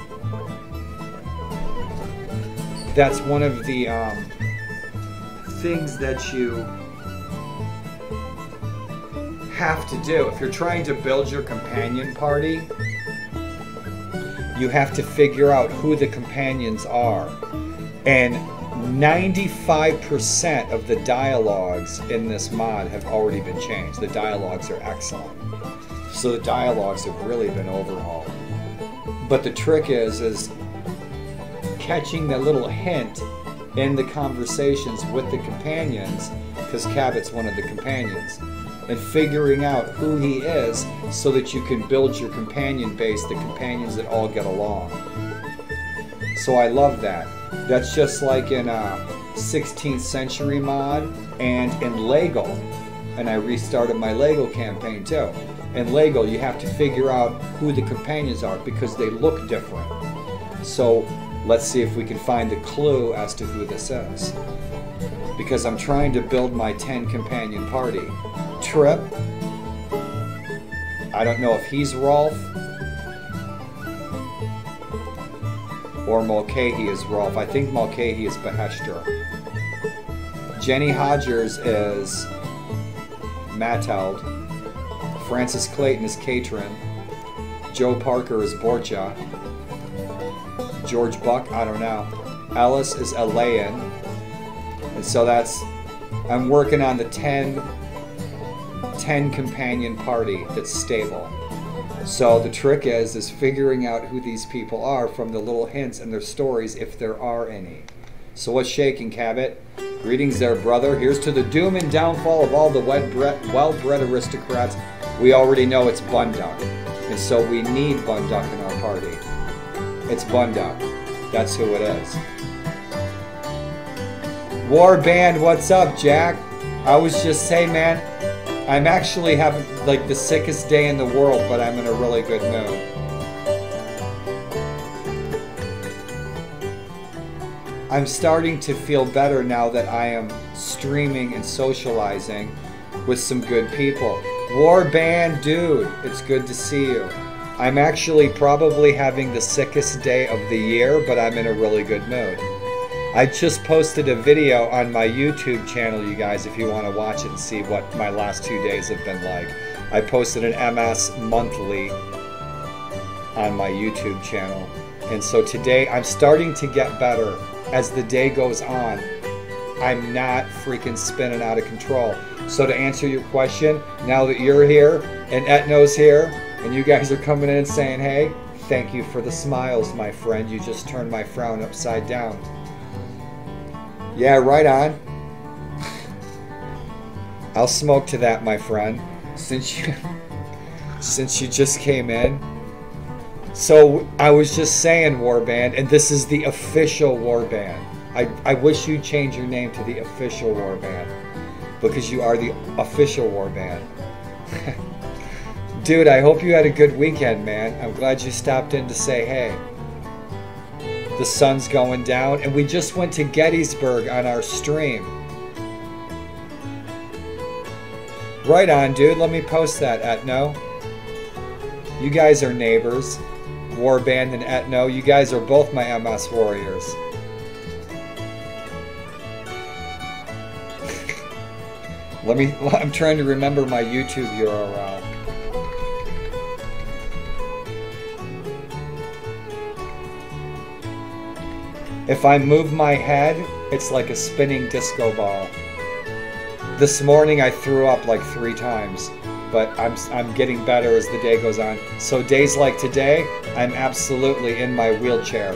that's one of the um things that you have to do. If you're trying to build your companion party, you have to figure out who the companions are. And 95% of the dialogues in this mod have already been changed. The dialogues are excellent. So the dialogues have really been overhauled. But the trick is is catching the little hint in the conversations with the companions, because Cabot's one of the companions, and figuring out who he is so that you can build your companion base, the companions that all get along. So I love that. That's just like in uh, a 16th century mod and in Lego. And I restarted my Lego campaign too. In Lego, you have to figure out who the companions are because they look different. So let's see if we can find a clue as to who this is. Because I'm trying to build my 10 companion party. Trip. I don't know if he's Rolf or Mulcahy is Rolf. I think Mulcahy is Beheshtur. Jenny Hodgers is Matheld. Francis Clayton is Katrin. Joe Parker is Borcha. George Buck, I don't know. Ellis is Elaine. And so that's, I'm working on the 10, 10 companion party that's stable. So the trick is is figuring out who these people are from the little hints and their stories, if there are any. So what's shaking, Cabot? Greetings there, brother. Here's to the doom and downfall of all the well-bred aristocrats. We already know it's Bunduk, and so we need Bunduk in. It's Bunduk. That's who it is. War Band, what's up, Jack? I was just saying, man, I'm actually having like the sickest day in the world, but I'm in a really good mood. I'm starting to feel better now that I am streaming and socializing with some good people. War Band, dude, it's good to see you. I'm actually probably having the sickest day of the year, but I'm in a really good mood. I just posted a video on my YouTube channel, you guys, if you want to watch it and see what my last two days have been like. I posted an MS monthly on my YouTube channel. And so today I'm starting to get better as the day goes on. I'm not freaking spinning out of control. So to answer your question, now that you're here and Etno's here and you guys are coming in saying, hey, thank you for the smiles, my friend. You just turned my frown upside down. Yeah, right on. I'll smoke to that, my friend. Since you (laughs) since you just came in. So I was just saying Warband, and this is the official Warband. I, I wish you'd change your name to the official Warband. Because you are the official Warband. (laughs) Dude, I hope you had a good weekend, man. I'm glad you stopped in to say hey the sun's going down, and we just went to Gettysburg on our stream. Right on, dude. Let me post that, Etno. You guys are neighbors. Warband and Etno. You guys are both my MS warriors. (laughs) Let me, (laughs) I'm trying to remember my YouTube URL. If I move my head, it's like a spinning disco ball. This morning I threw up like three times, but I'm, I'm getting better as the day goes on. So days like today, I'm absolutely in my wheelchair.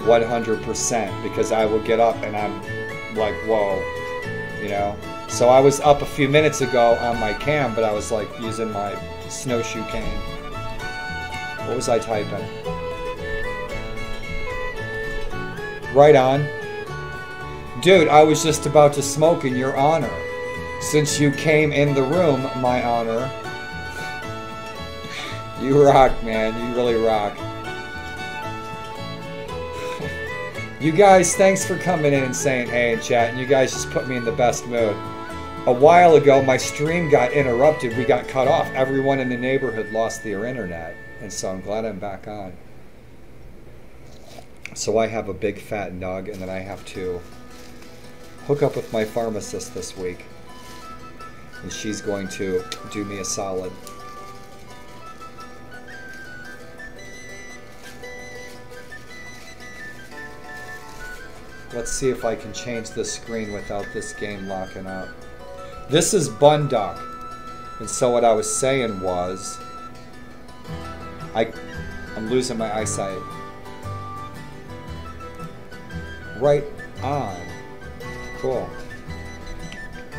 100% because I will get up and I'm like, whoa, you know? So I was up a few minutes ago on my cam, but I was like using my snowshoe cane. What was I typing? Right on. Dude, I was just about to smoke in your honor. Since you came in the room, my honor. You rock, man. You really rock. you guys, thanks for coming in and saying hey in chat. And you guys just put me in the best mood. A while ago, my stream got interrupted. We got cut off. Everyone in the neighborhood lost their internet. And so I'm glad I'm back on. So I have a big fat nug, and then I have to hook up with my pharmacist this week. And she's going to do me a solid. Let's see if I can change the screen without this game locking up. This is Bunduk. And so what I was saying was, I, I'm losing my eyesight right on. Cool.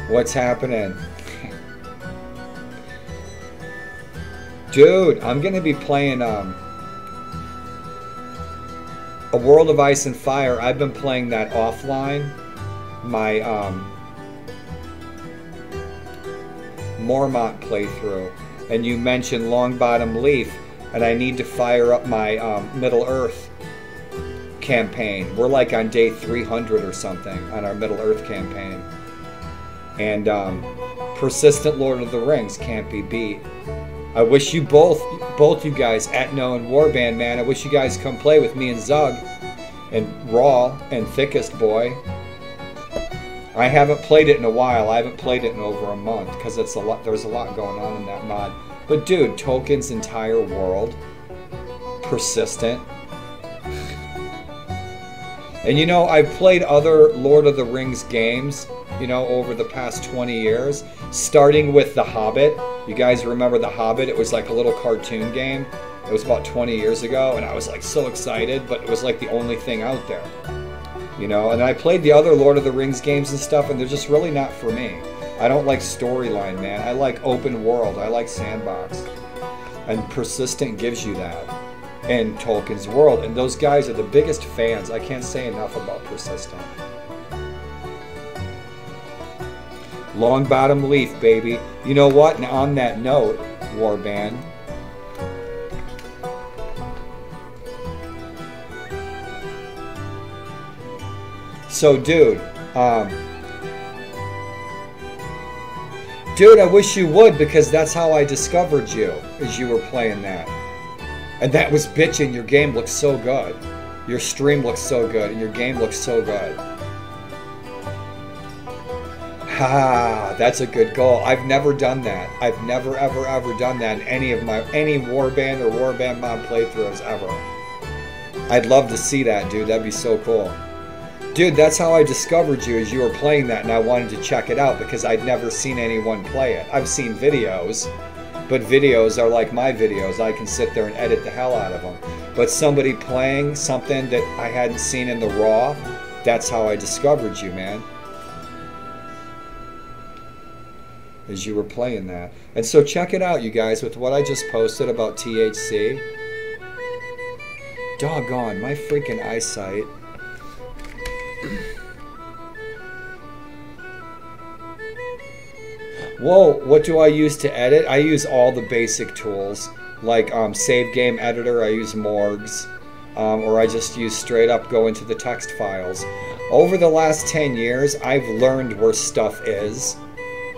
What's happening? Dude, I'm gonna be playing um, a World of Ice and Fire. I've been playing that offline. My um, Mormont playthrough, and you mentioned Longbottom Leaf, and I need to fire up my um, Middle Earth campaign. We're like on day 300 or something on our Middle Earth campaign. And um, Persistent Lord of the Rings can't be beat. I wish you both, both you guys, Etno and Warband, man, I wish you guys come play with me and Zug and Raw and Thickest Boy. I haven't played it in a while. I haven't played it in over a month because it's a lot. There's a lot going on in that mod. But dude, Tolkien's entire world, persistent, and you know, I've played other Lord of the Rings games, you know, over the past 20 years, starting with The Hobbit. You guys remember The Hobbit? It was like a little cartoon game. It was about 20 years ago, and I was like so excited, but it was like the only thing out there. You know, and I played the other Lord of the Rings games and stuff, and they're just really not for me. I don't like storyline, man. I like open world. I like sandbox. And Persistent gives you that in Tolkien's world. And those guys are the biggest fans. I can't say enough about Persistent. Long bottom leaf, baby. You know what? And on that note, Warband, So, dude, um, dude, I wish you would because that's how I discovered you as you were playing that. And that was bitching. Your game looks so good. Your stream looks so good, and your game looks so good. Ha, that's a good goal. I've never done that. I've never, ever, ever done that in any of my any Warband or Warband mod playthroughs ever. I'd love to see that, dude. That'd be so cool. Dude, that's how I discovered you as you were playing that and I wanted to check it out because I'd never seen anyone play it. I've seen videos, but videos are like my videos. I can sit there and edit the hell out of them. But somebody playing something that I hadn't seen in the raw, that's how I discovered you, man. As you were playing that. And so check it out, you guys, with what I just posted about THC. Doggone, my freaking eyesight. Whoa, what do I use to edit? I use all the basic tools, like um, Save Game Editor, I use Morgh's, um, or I just use straight up go into the text files. Over the last 10 years, I've learned where stuff is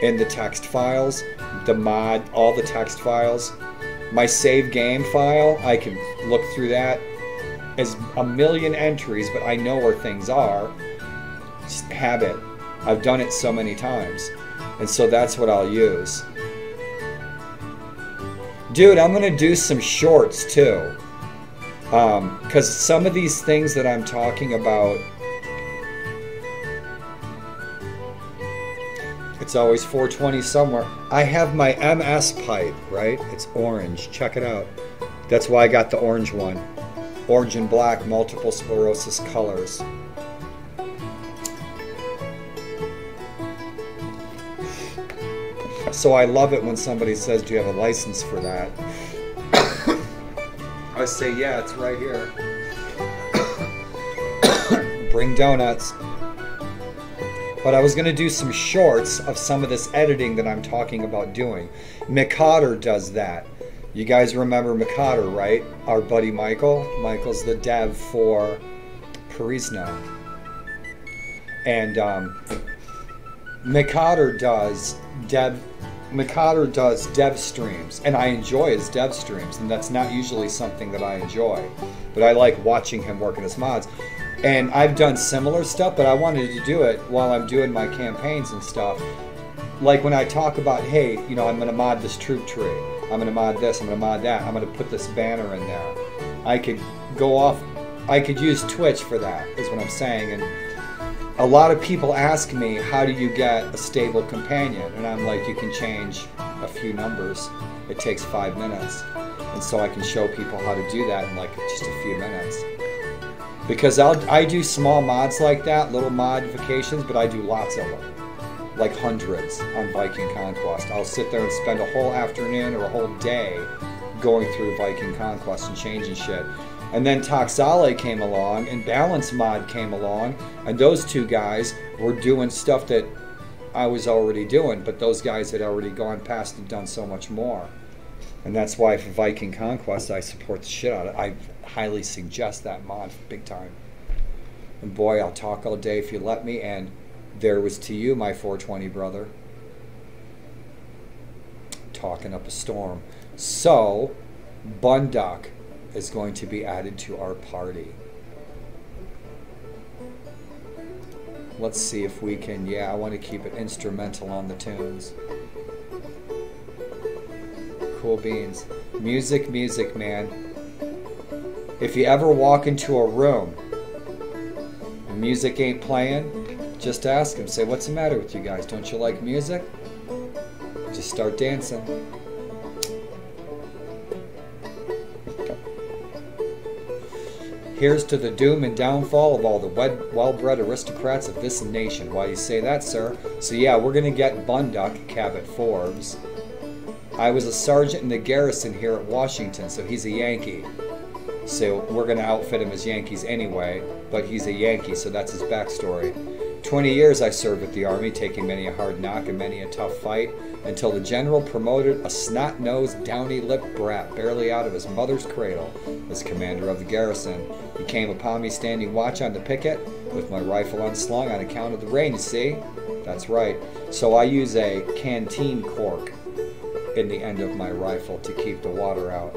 in the text files, the mod, all the text files. My save game file, I can look through that as a million entries, but I know where things are. Just habit. I've done it so many times. And so that's what I'll use. Dude, I'm going to do some shorts too. Because um, some of these things that I'm talking about, it's always 420 somewhere. I have my MS pipe, right? It's orange. Check it out. That's why I got the orange one. Orange and black, multiple sclerosis colors. So I love it when somebody says, Do you have a license for that? (coughs) I say, Yeah, it's right here. (coughs) Bring donuts. But I was going to do some shorts of some of this editing that I'm talking about doing. McOtter does that. You guys remember McOtter, right? Our buddy Michael. Michael's the dev for Perisno. And um, does dev McOtter does dev streams, and I enjoy his dev streams, and that's not usually something that I enjoy. But I like watching him work in his mods. And I've done similar stuff, but I wanted to do it while I'm doing my campaigns and stuff. Like when I talk about, hey, you know, I'm going to mod this troop tree. I'm going to mod this, I'm going to mod that. I'm going to put this banner in there. I could go off, I could use Twitch for that, is what I'm saying. And a lot of people ask me, how do you get a stable companion? And I'm like, you can change a few numbers. It takes five minutes. And so I can show people how to do that in like just a few minutes. Because I'll, I do small mods like that, little modifications, but I do lots of them. Like hundreds on Viking Conquest. I'll sit there and spend a whole afternoon or a whole day going through Viking Conquest and changing shit. And then Toxale came along and Balance Mod came along, and those two guys were doing stuff that I was already doing, but those guys had already gone past and done so much more. And that's why for Viking Conquest, I support the shit out of it. I highly suggest that mod big time. And boy, I'll talk all day if you let me. And there was to you, my 420 brother. Talking up a storm. So, Bunduk is going to be added to our party. Let's see if we can, yeah, I want to keep it instrumental on the tunes. Cool beans. Music, music, man. If you ever walk into a room and music ain't playing, just ask them. Say, what's the matter with you guys? Don't you like music? Just start dancing. Here's to the doom and downfall of all the well bred aristocrats of this nation. Why you say that, sir? So, yeah, we're going to get Bunduk, Cabot Forbes. I was a sergeant in the garrison here at Washington, so he's a Yankee. So, we're going to outfit him as Yankees anyway, but he's a Yankee, so that's his backstory. 20 years I served with the Army, taking many a hard knock and many a tough fight, until the General promoted a snot nosed, downy lipped brat barely out of his mother's cradle as commander of the garrison. He came upon me standing watch on the picket, with my rifle unslung on account of the rain, you see? That's right. So I use a canteen cork in the end of my rifle to keep the water out.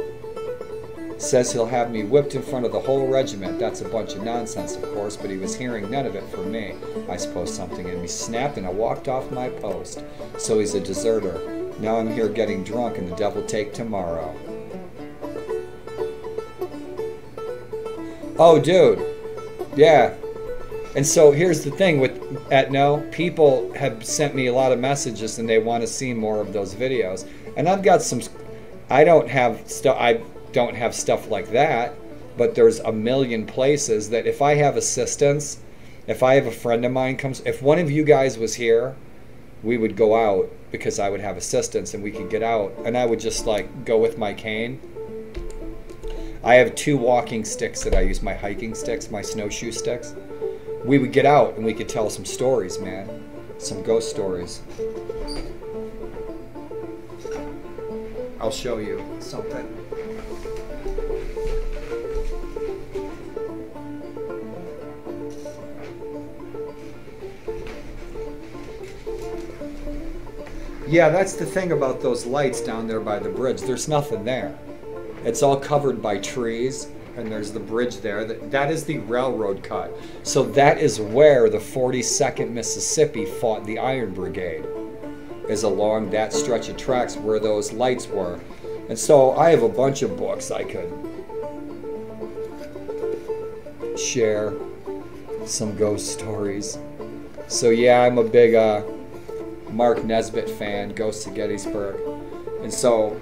Says he'll have me whipped in front of the whole regiment. That's a bunch of nonsense, of course, but he was hearing none of it from me. I suppose something in me snapped and I walked off my post. So he's a deserter. Now I'm here getting drunk and the devil take tomorrow. Oh, dude. Yeah. And so here's the thing with Etno, people have sent me a lot of messages and they want to see more of those videos. And I've got some I don't have stuff I don't have stuff like that, but there's a million places that if I have assistance, if I have a friend of mine comes, if one of you guys was here, we would go out because I would have assistance and we could get out and I would just like go with my cane. I have two walking sticks that I use, my hiking sticks, my snowshoe sticks. We would get out and we could tell some stories, man. Some ghost stories. I'll show you something. Yeah, that's the thing about those lights down there by the bridge. There's nothing there. It's all covered by trees, and there's the bridge there. That, that is the railroad cut. So that is where the 42nd Mississippi fought the Iron Brigade, is along that stretch of tracks where those lights were. And so I have a bunch of books I could share some ghost stories. So yeah, I'm a big uh, Mark Nesbitt fan, goes to Gettysburg. And so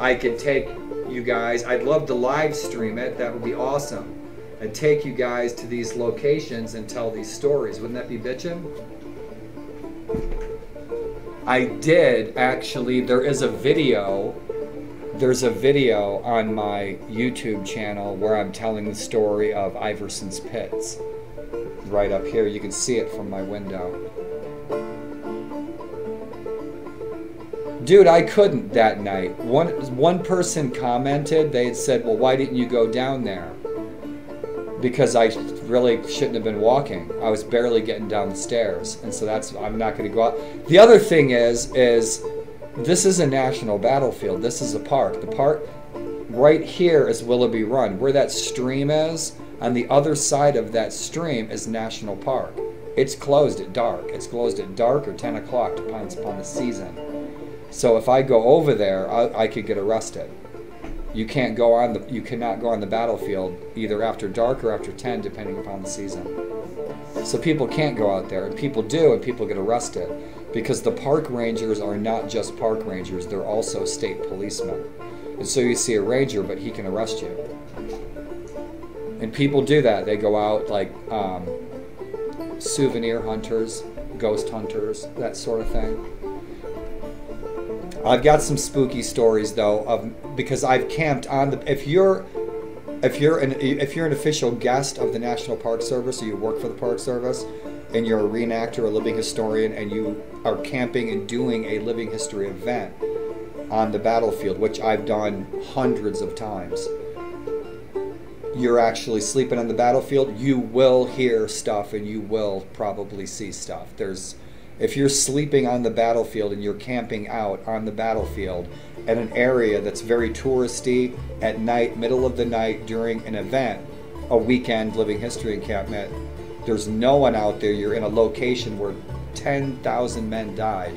I could take you guys, I'd love to live stream it, that would be awesome. And take you guys to these locations and tell these stories. Wouldn't that be bitchin'? I did actually, there is a video. There's a video on my YouTube channel where I'm telling the story of Iverson's Pits. Right up here, you can see it from my window. Dude, I couldn't that night. One one person commented, they had said, "Well, why didn't you go down there?" Because I really shouldn't have been walking. I was barely getting down the stairs, and so that's I'm not going to go out. The other thing is is this is a national battlefield. This is a park. The park right here is Willoughby Run. Where that stream is, on the other side of that stream is National Park. It's closed at dark. It's closed at dark or 10 o'clock, depends upon the season. So if I go over there, I, I could get arrested. You can't go on the you cannot go on the battlefield either after dark or after 10 depending upon the season. So people can't go out there and people do and people get arrested because the park rangers are not just park rangers, they're also state policemen. And so you see a ranger but he can arrest you. And people do that. They go out like um, souvenir hunters, ghost hunters, that sort of thing. I've got some spooky stories though of because I've camped on the if you're if you're an if you're an official guest of the National Park Service or you work for the Park Service and you're a reenactor, a living historian, and you are camping and doing a living history event on the battlefield, which I've done hundreds of times. You're actually sleeping on the battlefield, you will hear stuff and you will probably see stuff. There's if you're sleeping on the battlefield and you're camping out on the battlefield at an area that's very touristy at night, middle of the night during an event, a weekend living history encampment, there's no one out there, you're in a location where 10,000 men died,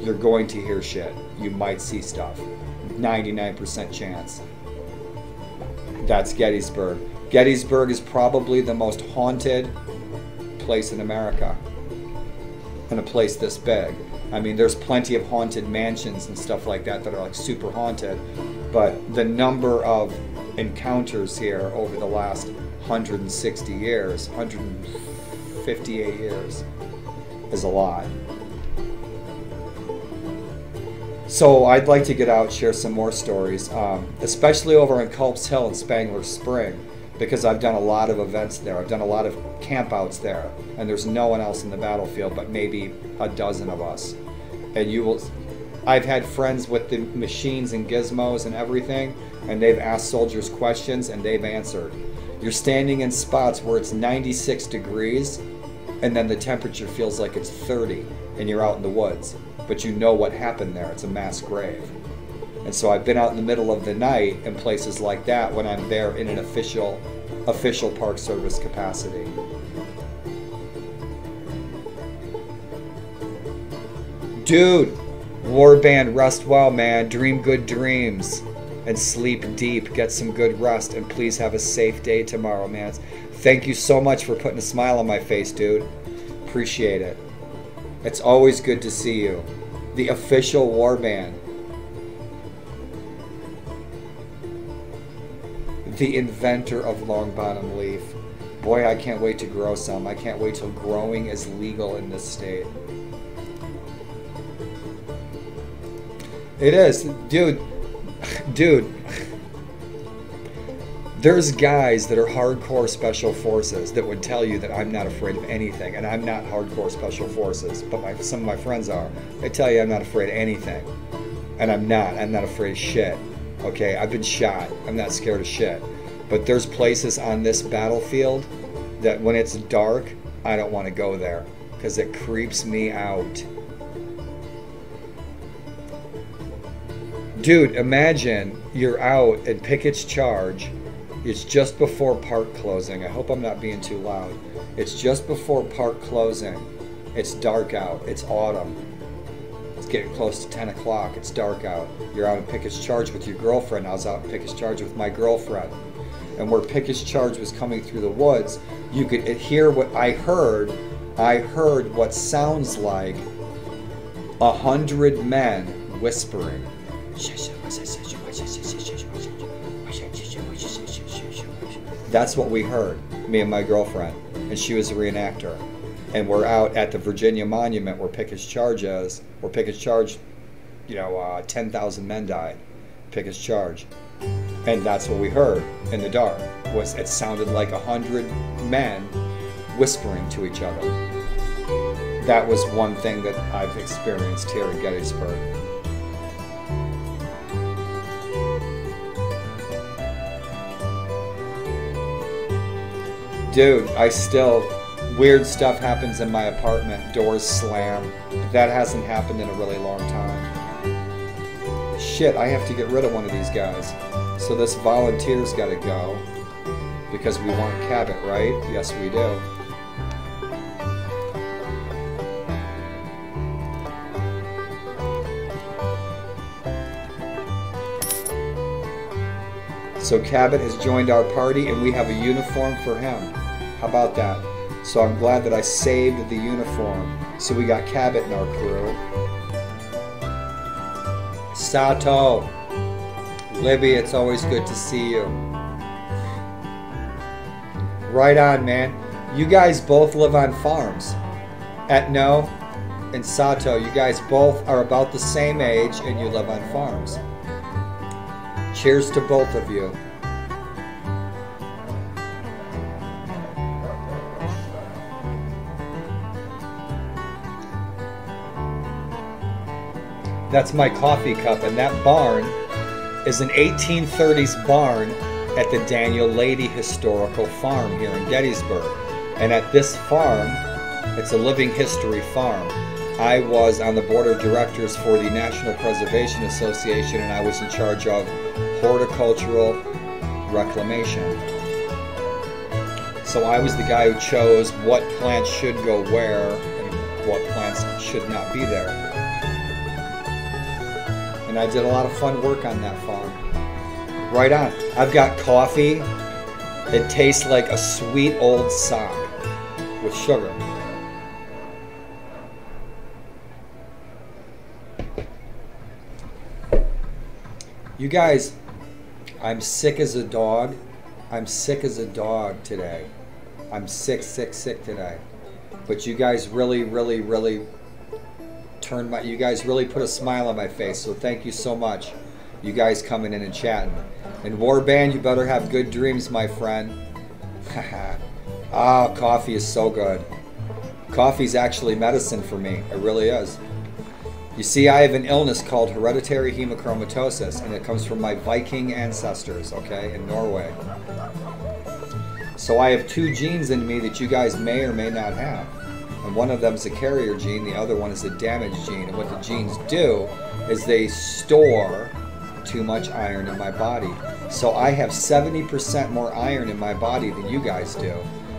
you're going to hear shit. You might see stuff. 99% chance. That's Gettysburg. Gettysburg is probably the most haunted place in America in a place this big. I mean, there's plenty of haunted mansions and stuff like that that are like super haunted, but the number of encounters here over the last 160 years, 158 years is a lot. So I'd like to get out, and share some more stories, um, especially over in Culp's Hill and Spangler Spring, because I've done a lot of events there. I've done a lot of campouts there, and there's no one else in the battlefield but maybe a dozen of us. And you will, I've had friends with the machines and gizmos and everything, and they've asked soldiers questions and they've answered. You're standing in spots where it's 96 degrees, and then the temperature feels like it's 30, and you're out in the woods but you know what happened there. It's a mass grave. And so I've been out in the middle of the night in places like that when I'm there in an official official park service capacity. Dude, warband, rest well, man. Dream good dreams and sleep deep. Get some good rest and please have a safe day tomorrow, man. Thank you so much for putting a smile on my face, dude. Appreciate it. It's always good to see you. The official warband. The inventor of long bottom leaf. Boy, I can't wait to grow some. I can't wait till growing is legal in this state. It is. Dude. (sighs) Dude. There's guys that are hardcore special forces that would tell you that I'm not afraid of anything, and I'm not hardcore special forces, but my, some of my friends are. They tell you I'm not afraid of anything, and I'm not. I'm not afraid of shit. Okay, I've been shot. I'm not scared of shit. But there's places on this battlefield that when it's dark, I don't want to go there because it creeps me out. Dude, imagine you're out at Pickett's Charge it's just before park closing. I hope I'm not being too loud. It's just before park closing. It's dark out. It's autumn. Getting close to 10 o'clock. It's dark out. You're out in Pickett's Charge with your girlfriend. I was out in Pickett's Charge with my girlfriend. And where Pickett's Charge was coming through the woods, you could hear what I heard. I heard what sounds like a hundred men whispering. That's what we heard, me and my girlfriend, and she was a reenactor. And we're out at the Virginia Monument where Pickett's Charge is, where Pickett's Charge, you know, uh, 10,000 men died. Pickett's Charge. And that's what we heard in the dark. Was it sounded like a hundred men whispering to each other. That was one thing that I've experienced here in Gettysburg. Dude, I still weird stuff happens in my apartment. Doors slam. That hasn't happened in a really long time. Shit, I have to get rid of one of these guys. So this volunteer's got to go because we want Cabot, right? Yes, we do. So Cabot has joined our party and we have a uniform for him. How about that? So I'm glad that I saved the uniform. So we got Cabot in our crew. Sato. Libby, it's always good to see you. Right on, man. You guys both live on farms. Etno and Sato, you guys both are about the same age and you live on farms. Cheers to both of you. That's my coffee cup, and that barn is an 1830s barn at the Daniel Lady Historical Farm here in Gettysburg. And at this farm, it's a living history farm. I was on the board of directors for the National Preservation Association, and I was in charge of horticultural reclamation. So I was the guy who chose what plants should go where and what plants should not be there and I did a lot of fun work on that farm. Right on. I've got coffee. It tastes like a sweet old sock with sugar. You guys, I'm sick as a dog. I'm sick as a dog today. I'm sick, sick, sick today. But you guys really, really, really turned my. You guys really put a smile on my face. So thank you so much. You guys coming in and chatting. And Warband, you better have good dreams, my friend. (laughs) ah, coffee is so good. Coffee's actually medicine for me. It really is. You see, I have an illness called hereditary hemochromatosis, and it comes from my Viking ancestors, okay, in Norway. So I have two genes in me that you guys may or may not have. And one of them is a carrier gene, the other one is a damage gene. And what the genes do is they store too much iron in my body. So I have 70% more iron in my body than you guys do.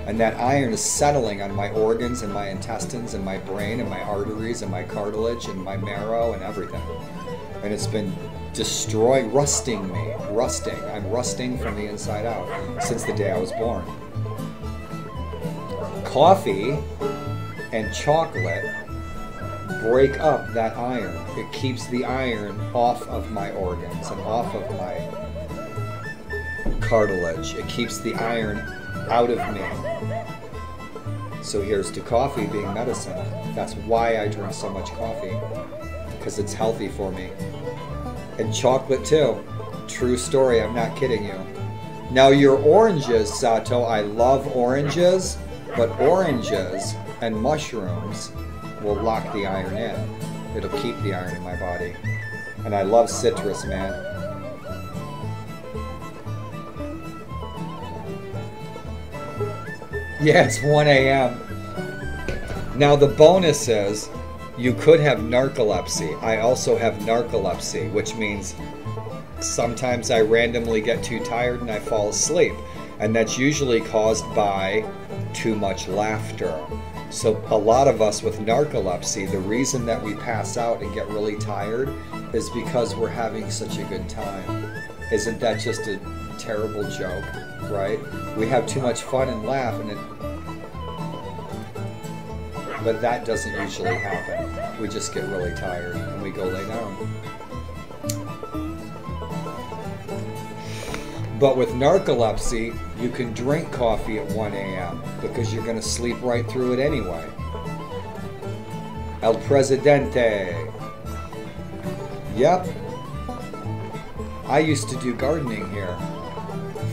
And that iron is settling on my organs and my intestines and my brain and my arteries and my cartilage and my marrow and everything. And it's been destroying, rusting me, rusting. I'm rusting from the inside out since the day I was born. Coffee and chocolate break up that iron. It keeps the iron off of my organs and off of my cartilage. It keeps the iron out of me. So here's to coffee being medicine. That's why I drink so much coffee, because it's healthy for me. And chocolate too. True story, I'm not kidding you. Now, your oranges, Sato, I love oranges, but oranges and mushrooms will lock the iron in. It'll keep the iron in my body. And I love citrus, man. Yeah, it's 1 a.m. Now, the bonus is you could have narcolepsy. I also have narcolepsy, which means sometimes I randomly get too tired and I fall asleep. And that's usually caused by too much laughter. So, a lot of us with narcolepsy, the reason that we pass out and get really tired is because we're having such a good time. Isn't that just a terrible joke, right? We have too much fun and laugh, and it, but that doesn't usually happen. We just get really tired and we go lay down. But with narcolepsy, you can drink coffee at 1 a.m. because you're going to sleep right through it anyway. El Presidente. Yep. I used to do gardening here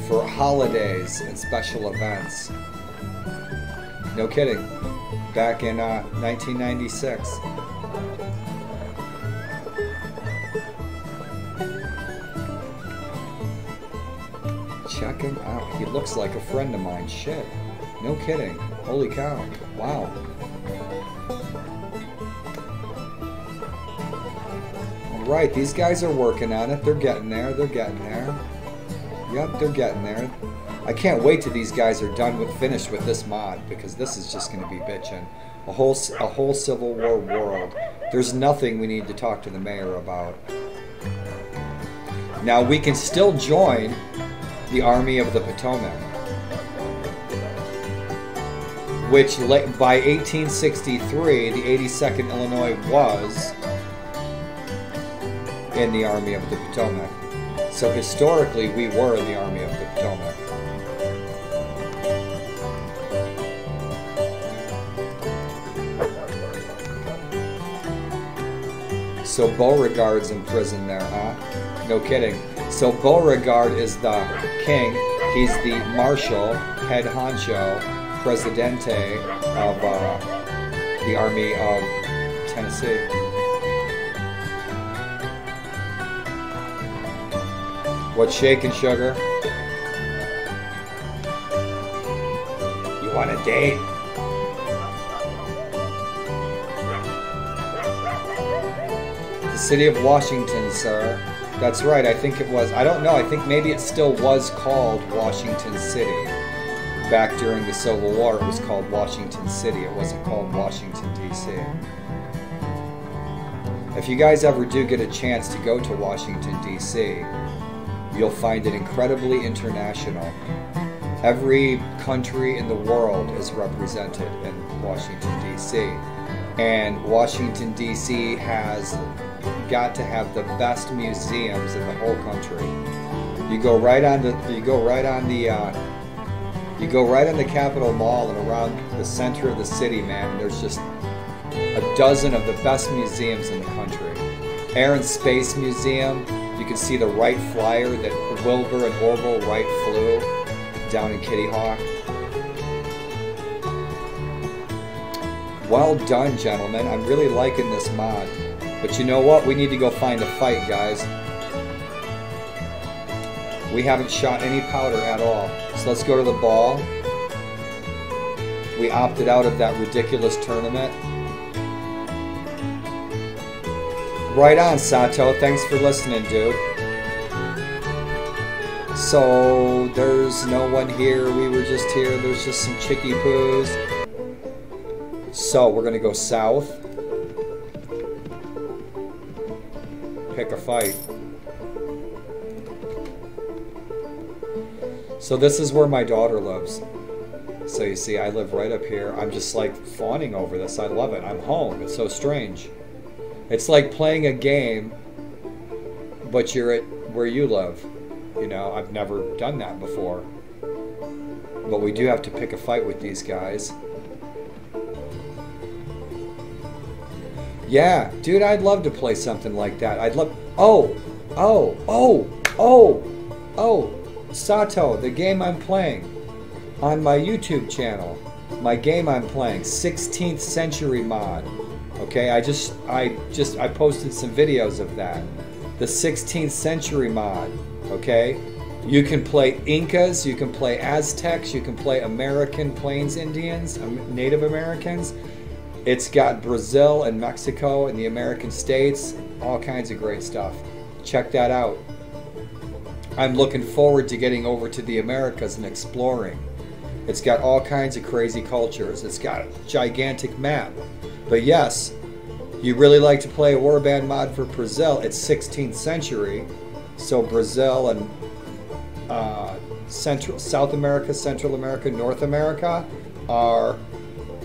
for holidays and special events. No kidding. Back in uh, 1996. Check him out. He looks like a friend of mine. Shit. No kidding. Holy cow. Wow. Alright, these guys are working on it. They're getting there. They're getting there. Yep, they're getting there. I can't wait till these guys are done with finished with this mod because this is just going to be bitching. A whole a whole Civil War world. There's nothing we need to talk to the mayor about. Now we can still join the Army of the Potomac, which by 1863 the 82nd Illinois was in the Army of the Potomac. So historically, we were in the Army of the Potomac. So Beauregard's in prison there, huh? No kidding. So Beauregard is the king. He's the marshal, head honcho, presidente of uh, the Army of Tennessee. What's shaking, sugar? You want a date? The city of Washington, sir. That's right, I think it was. I don't know, I think maybe it still was called Washington City. Back during the Civil War, it was called Washington City. It wasn't called Washington, D.C. If you guys ever do get a chance to go to Washington, D.C., you'll find it incredibly international. Every country in the world is represented in Washington, D.C. And Washington, D.C. has got to have the best museums in the whole country. You go right on the you go right on the uh, you go right on the Capitol Mall and around the center of the city, man. There's just a dozen of the best museums in the country. Air and Space Museum. You can see the Wright flyer that Wilbur and Orville Wright flew down in Kitty Hawk. Well done, gentlemen. I'm really liking this mod. But you know what? We need to go find a fight, guys. We haven't shot any powder at all. So let's go to the ball. We opted out of that ridiculous tournament. Right on, Sato. Thanks for listening, dude. So, there's no one here. We were just here. There's just some chicky poos. So, we're going to go south. Pick a fight. So this is where my daughter lives. So you see, I live right up here. I'm just like fawning over this. I love it. I'm home. It's so strange. It's like playing a game, but you're at where you live. You know, I've never done that before. But we do have to pick a fight with these guys. Yeah, dude, I'd love to play something like that. I'd love. Oh, oh, oh, oh, oh, Sato, the game I'm playing on my YouTube channel. My game I'm playing, 16th Century Mod. Okay, I just I just I posted some videos of that. The 16th Century Mod. Okay, you can play Incas, you can play Aztecs, you can play American Plains Indians, Native Americans. It's got Brazil and Mexico and the American states, all kinds of great stuff. Check that out. I'm looking forward to getting over to the Americas and exploring. It's got all kinds of crazy cultures. It's got a gigantic map. But yes, you really like to play a warband mod for Brazil. It's 16th century, so Brazil and uh, Central South America, Central America, North America are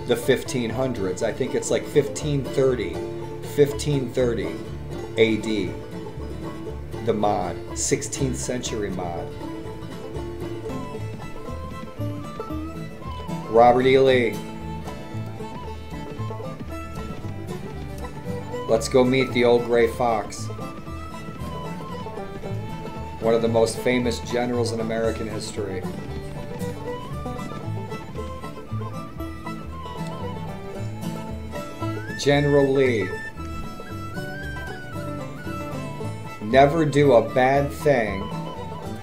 the 1500s. I think it's like 1530, 1530 AD. The mod, 16th century mod. Robert E. Lee. Let's go meet the old gray fox. One of the most famous generals in American history. General Lee. Never do a bad thing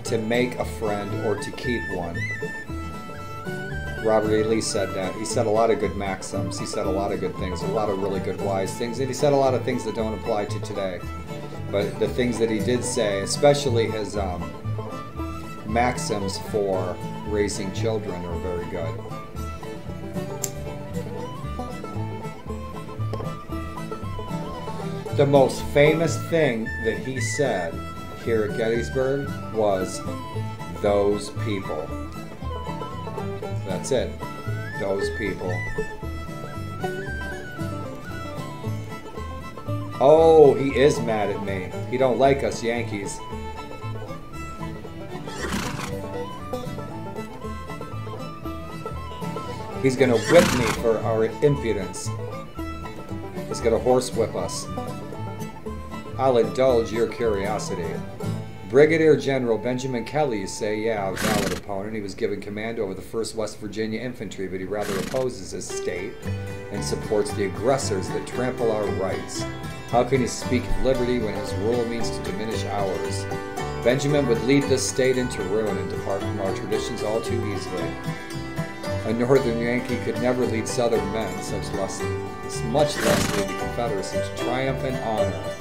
to make a friend or to keep one. Robert E. Lee said that. He said a lot of good maxims. He said a lot of good things, a lot of really good wise things, and he said a lot of things that don't apply to today. But the things that he did say, especially his um, maxims for raising children, are very good. The most famous thing that he said here at Gettysburg was those people. That's it. Those people. Oh, he is mad at me. He don't like us Yankees. He's gonna whip me for our impudence. He's gonna horsewhip us. I'll indulge your curiosity. Brigadier General Benjamin Kelley, you say, yeah, a valid opponent. He was given command over the 1st West Virginia Infantry, but he rather opposes his state and supports the aggressors that trample our rights. How can he speak of liberty when his rule means to diminish ours? Benjamin would lead this state into ruin and depart from our traditions all too easily. A northern Yankee could never lead southern men, such less, much less lead the Confederacy to triumph and honor.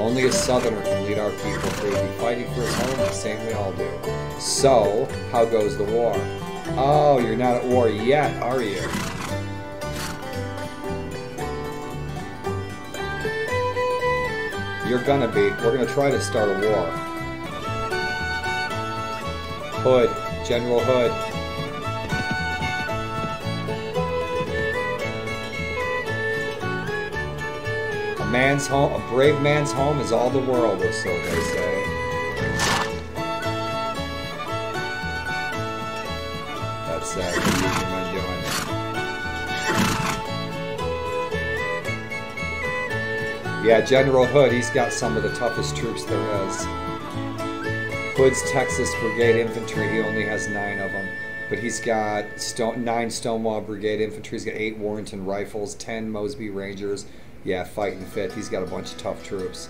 Only a southerner can lead our people through be fighting for his home the same we all do. So, how goes the war? Oh, you're not at war yet, are you? You're gonna be. We're gonna try to start a war. Hood, General Hood. man's home, a brave man's home is all the world, or so they say. That's that. Yeah, General Hood, he's got some of the toughest troops there is. Hood's Texas Brigade Infantry, he only has nine of them. But he's got stone, nine Stonewall Brigade Infantry, he's got eight Warrenton Rifles, ten Mosby Rangers, yeah, fighting fit. He's got a bunch of tough troops.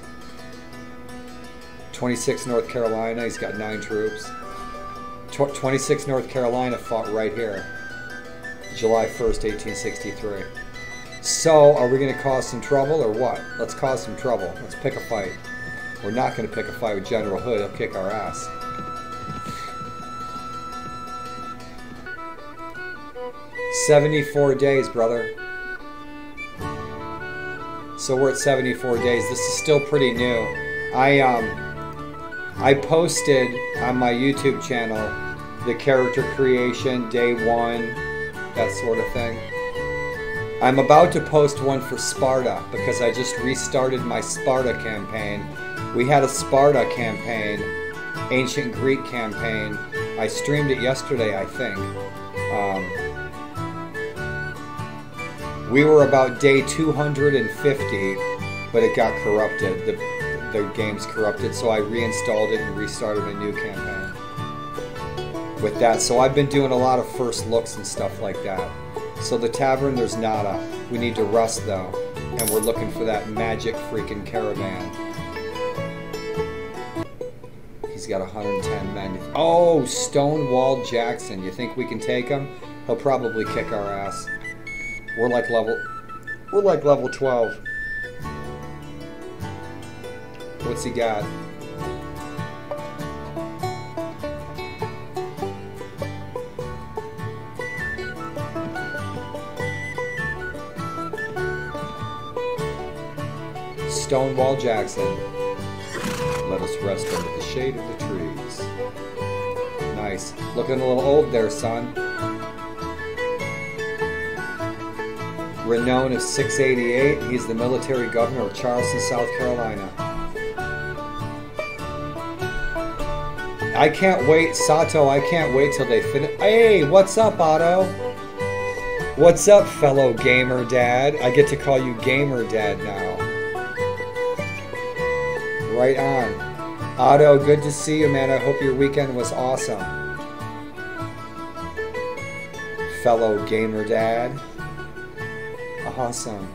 26 North Carolina, he's got nine troops. Tw 26 North Carolina fought right here, July 1st, 1863. So, are we going to cause some trouble or what? Let's cause some trouble. Let's pick a fight. We're not going to pick a fight with General Hood. He'll kick our ass. Seventy-four days, brother. So we're at 74 days. This is still pretty new. I um I posted on my YouTube channel the character creation day one, that sort of thing. I'm about to post one for Sparta because I just restarted my Sparta campaign. We had a Sparta campaign, ancient Greek campaign. I streamed it yesterday, I think. Um, we were about day 250, but it got corrupted. The, the game's corrupted, so I reinstalled it and restarted a new campaign with that. So I've been doing a lot of first looks and stuff like that. So the tavern, there's nada. We need to rest though, and we're looking for that magic freaking caravan. He's got 110 men. Oh, Stonewall Jackson. You think we can take him? He'll probably kick our ass. We're like level we're like level 12. What's he got? Stonewall Jackson. Let us rest under the shade of the trees. Nice. Looking a little old there, son. Renown of 688. He's the military governor of Charleston, South Carolina. I can't wait, Sato. I can't wait till they finish. Hey, what's up, Otto? What's up, fellow gamer dad? I get to call you gamer dad now. Right on. Otto, good to see you, man. I hope your weekend was awesome. Fellow gamer dad. Awesome.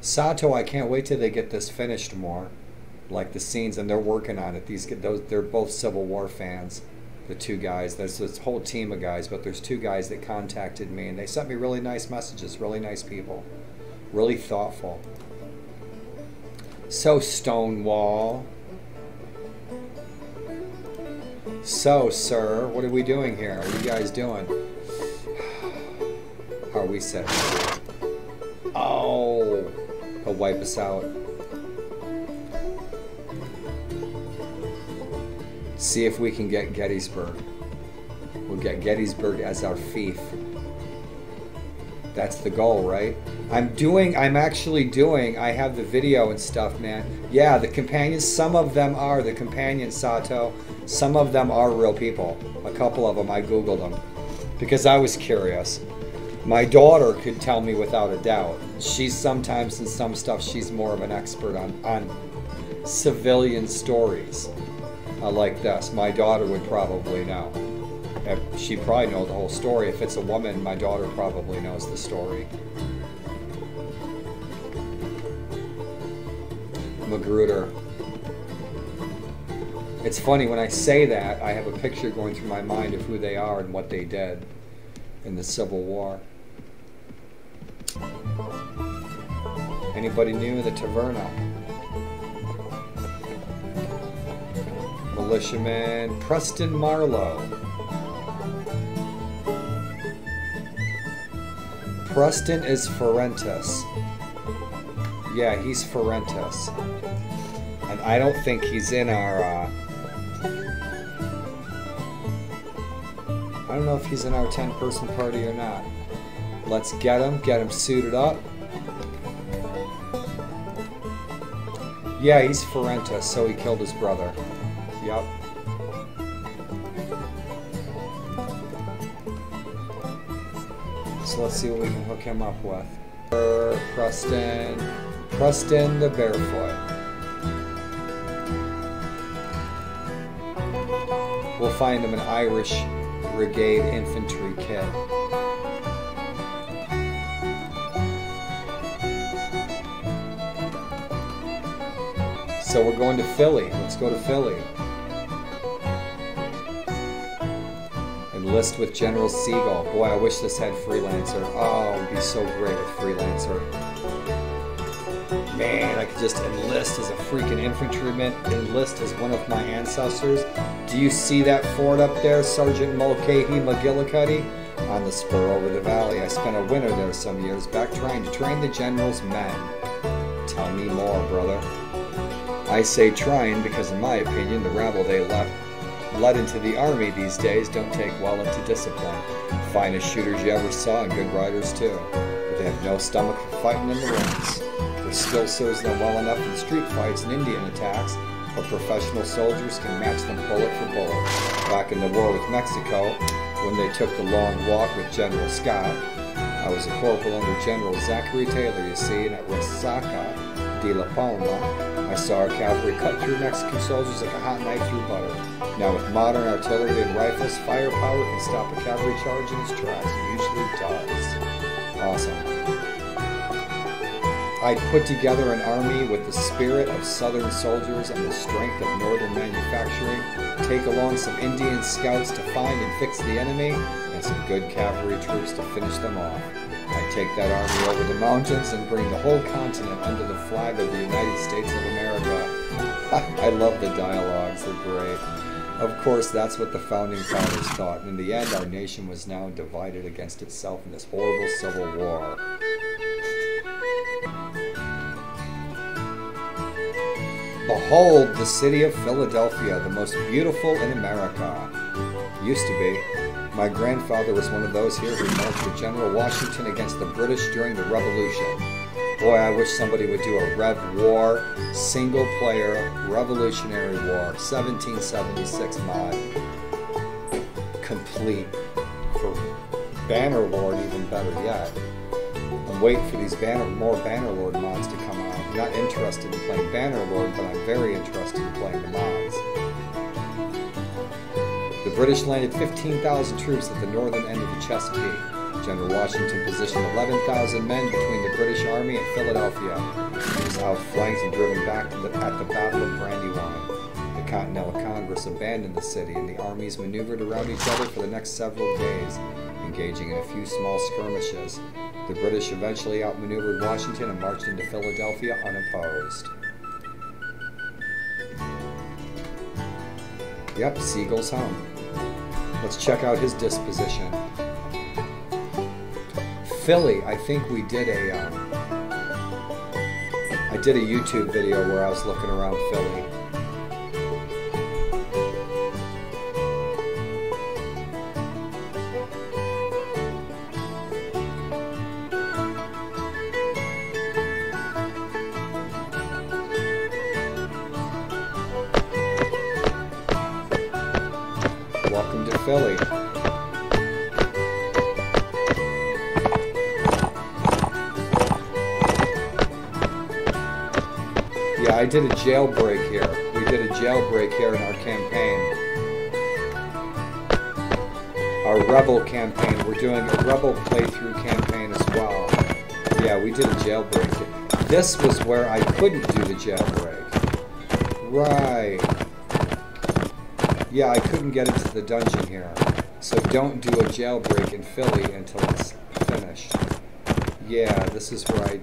Sato, I can't wait till they get this finished more, like the scenes, and they're working on it. These those they're both Civil War fans, the two guys. There's this whole team of guys, but there's two guys that contacted me, and they sent me really nice messages. Really nice people, really thoughtful. So Stonewall. So, sir, what are we doing here? What are you guys doing? (sighs) How are we set? Oh, he'll wipe us out. See if we can get Gettysburg. We'll get Gettysburg as our fief. That's the goal, right? I'm doing, I'm actually doing, I have the video and stuff, man. Yeah, the companions, some of them are, the companions, Sato, some of them are real people. A couple of them, I Googled them. Because I was curious. My daughter could tell me without a doubt. She's sometimes in some stuff, she's more of an expert on, on civilian stories uh, like this. My daughter would probably know. If she probably knows the whole story. If it's a woman, my daughter probably knows the story. Magruder. It's funny when I say that, I have a picture going through my mind of who they are and what they did in the Civil War. Anybody new the Taverna? Militiaman Preston Marlow. Preston is Ferentis. Yeah, he's Ferentis. And I don't think he's in our, uh, I don't know if he's in our 10 person party or not. Let's get him, get him suited up. Yeah, he's Ferentus, so he killed his brother. So let's see what we can hook him up with. Preston. Preston the Barefoot. We'll find him an Irish Brigade infantry kit. So we're going to Philly. Let's go to Philly. Enlist with General Sigel. Boy, I wish this had Freelancer. Oh, it would be so great with Freelancer. Man, I could just enlist as a freaking infantryman, enlist as one of my ancestors. Do you see that fort up there, Sergeant Mulcahy McGillicuddy? On the spur over the valley. I spent a winter there some years back trying to train the general's men. Tell me more, brother. I say trying because, in my opinion, the rabble they left led into the army these days don't take well into discipline. Finest shooters you ever saw and good riders too. But they have no stomach for fighting in the ranks. Their skill serves them well enough in street fights and Indian attacks, but professional soldiers can match them bullet for bullet. Back in the war with Mexico, when they took the long walk with General Scott, I was a corporal under General Zachary Taylor, you see, and at Resaca de la Palma, Our cavalry cut through Mexican soldiers like a hot knife through butter. Now with modern artillery and rifles, firepower can stop a cavalry charge in its tracks. It usually does. Awesome. I'd put together an army with the spirit of southern soldiers and the strength of northern manufacturing, take along some Indian scouts to find and fix the enemy, and some good cavalry troops to finish them off. Take that army over the mountains and bring the whole continent under the flag of the United States of America. (laughs) I love the dialogues, they're great. Of course, that's what the founding fathers thought. And in the end, our nation was now divided against itself in this horrible civil war. Behold the city of Philadelphia, the most beautiful in America. Used to be. My grandfather was one of those here who marched with General Washington against the British during the Revolution. Boy, I wish somebody would do a Rev War, single player, Revolutionary War, 1776 mod. Complete. For Bannerlord, even better yet. I'm waiting for these Banner, more Bannerlord mods to come out. I'm not interested in playing Bannerlord, but I'm very interested in playing the mods. British landed 15,000 troops at the northern end of the Chesapeake. General Washington positioned 11,000 men between the British Army and Philadelphia. He was outflanked and driven back the, at the Battle of Brandywine. The Continental Congress abandoned the city, and the armies maneuvered around each other for the next several days, engaging in a few small skirmishes. The British eventually outmaneuvered Washington and marched into Philadelphia unopposed. Yep, Sigel's home. Let's check out his disposition. Philly, I think we did a. Um, I did a YouTube video where I was looking around Philly. Jailbreak here. We did a jailbreak here in our campaign. Our Rebel campaign. We're doing a Rebel playthrough campaign as well. Yeah, we did a jailbreak. This was where I couldn't do the jailbreak. Right. Yeah, I couldn't get into the dungeon here. So don't do a jailbreak in Philly until it's finished. Yeah, this is where I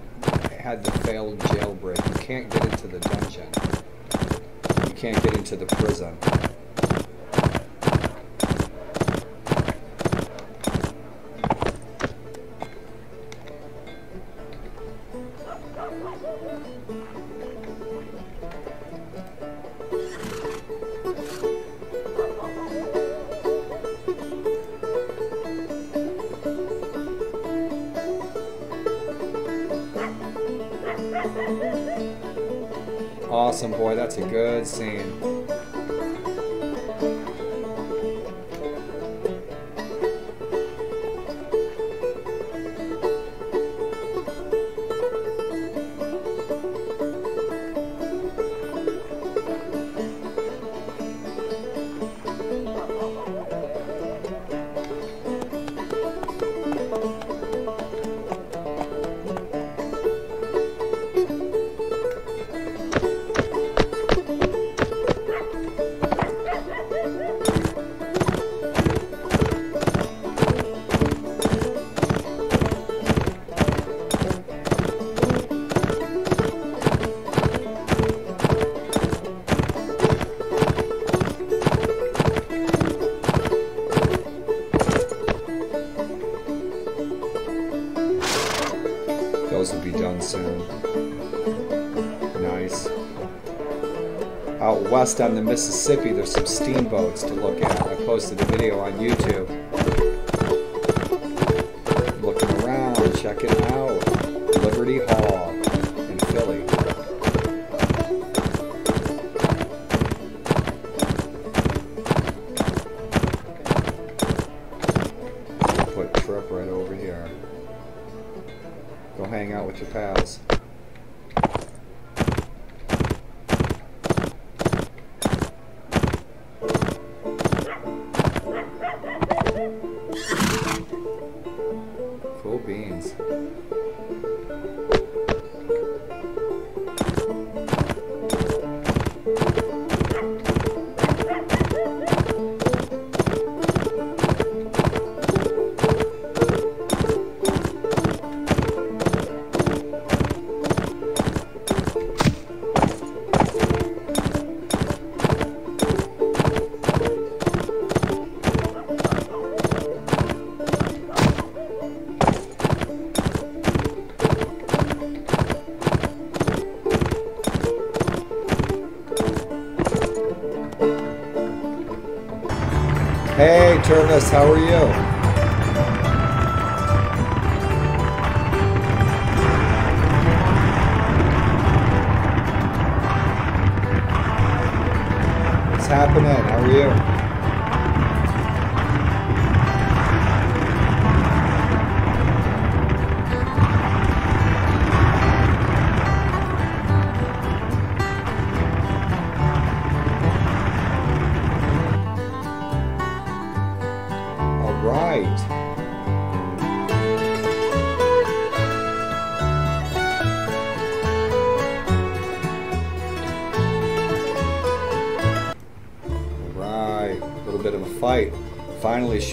had the failed jailbreak. You can't get into the dungeon. You can't get into the prison. That's a good scene. West the Mississippi, there's some steamboats to look at. I posted a video on YouTube. How are you?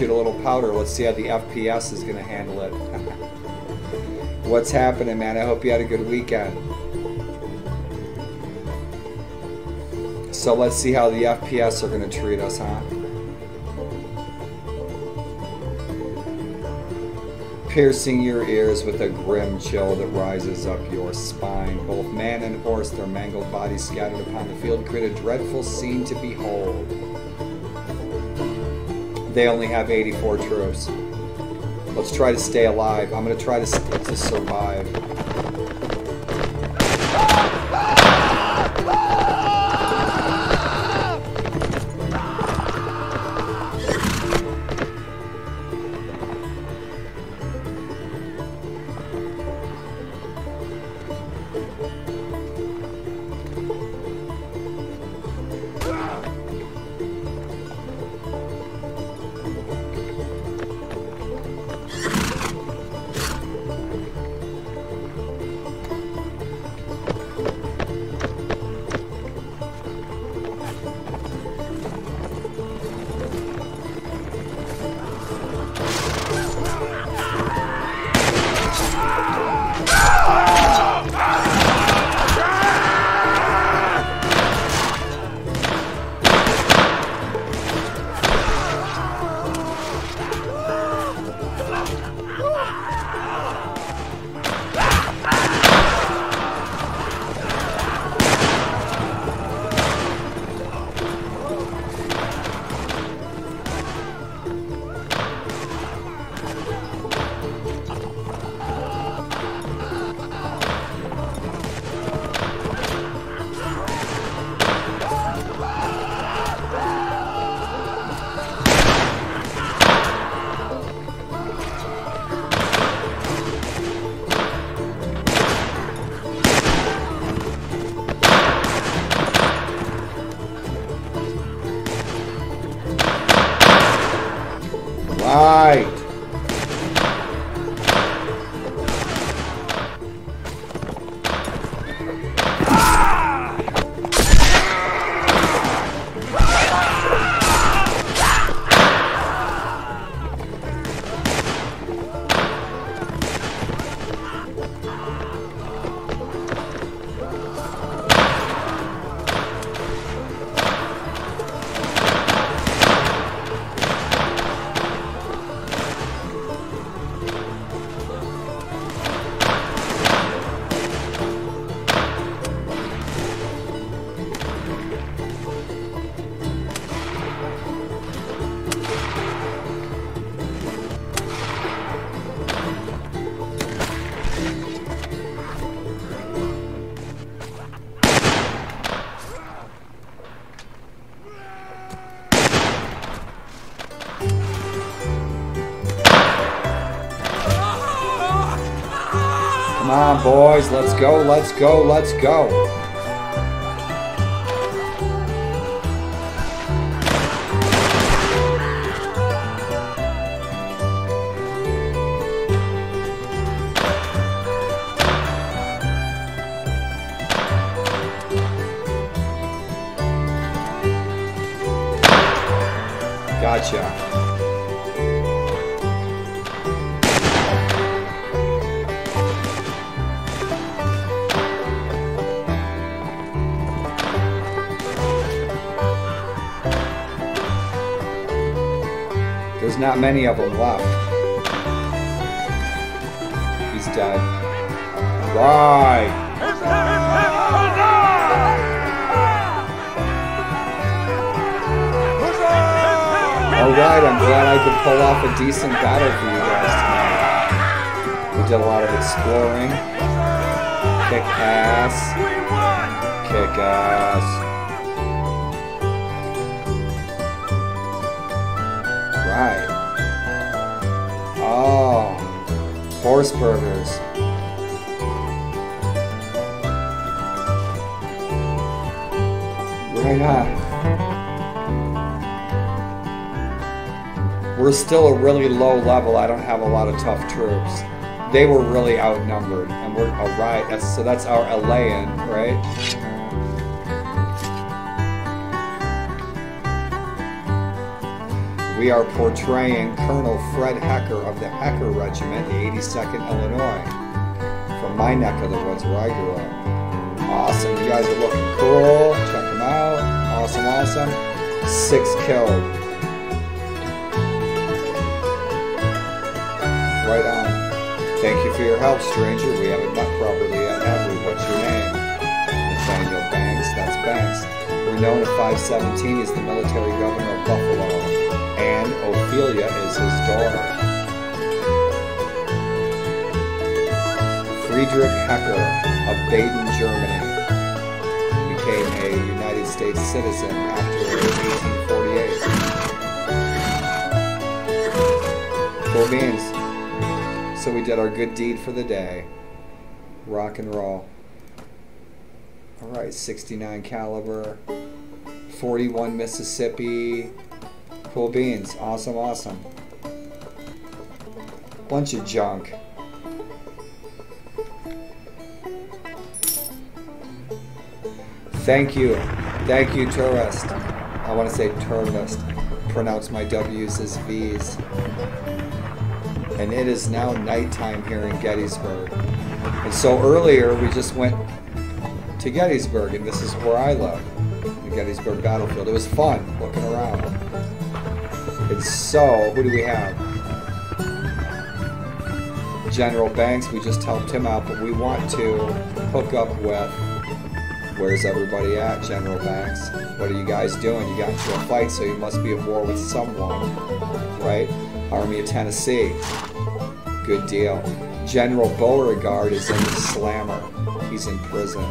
Shoot a little powder. Let's see how the FPS is going to handle it. (laughs) What's happening, man? I hope you had a good weekend. So let's see how the FPS are going to treat us, huh? piercing your ears with a grim chill that rises up your spine. Both man and horse, their mangled bodies scattered upon the field, create a dreadful scene to They only have 84 troops. Let's try to stay alive. I'm going to try to, to survive. Boys. Let's go, let's go, let's go. Many of them left. He's dead. Right. Alright, I'm glad I could pull off a decent battle for you guys tonight. We did a lot of exploring. Kick ass. Kick ass. Horse burgers. On. We're still a really low level. I don't have a lot of tough troops. They were really outnumbered, and we're all right. So that's our Elaine, right? We are portraying Colonel Fred Hecker of the Hecker Regiment, the 82nd Illinois, from my neck of the woods where I grew up. Awesome, you guys are looking cool. Check them out. Awesome, awesome. Six killed. Right on. Thank you for your help, stranger. We haven't met properly yet, have we? What's your name? Nathaniel Banks. That's Banks. We're known as 517. He's the military governor of Buffalo. And Ophelia is his daughter. Friedrich Hecker of Baden, Germany, became a United States citizen after 1848. Cool beans. So we did our good deed for the day. Rock and roll. All right, 69 caliber, 41 Mississippi. Cool beans. Awesome, awesome. Bunch of junk. Thank you. Thank you, tourist. I want to say tourist. Pronounce my W's as V's and it is now nighttime here in Gettysburg. And so earlier we just went to Gettysburg, and this is where I live, the Gettysburg battlefield. It was fun looking around. And so, who do we have? General Banks, we just helped him out, but we want to hook up with Where's everybody at, General Banks? What are you guys doing? You got into a fight, so you must be at war with someone, right? Army of Tennessee. Good deal. General Beauregard is in the slammer. He's in prison.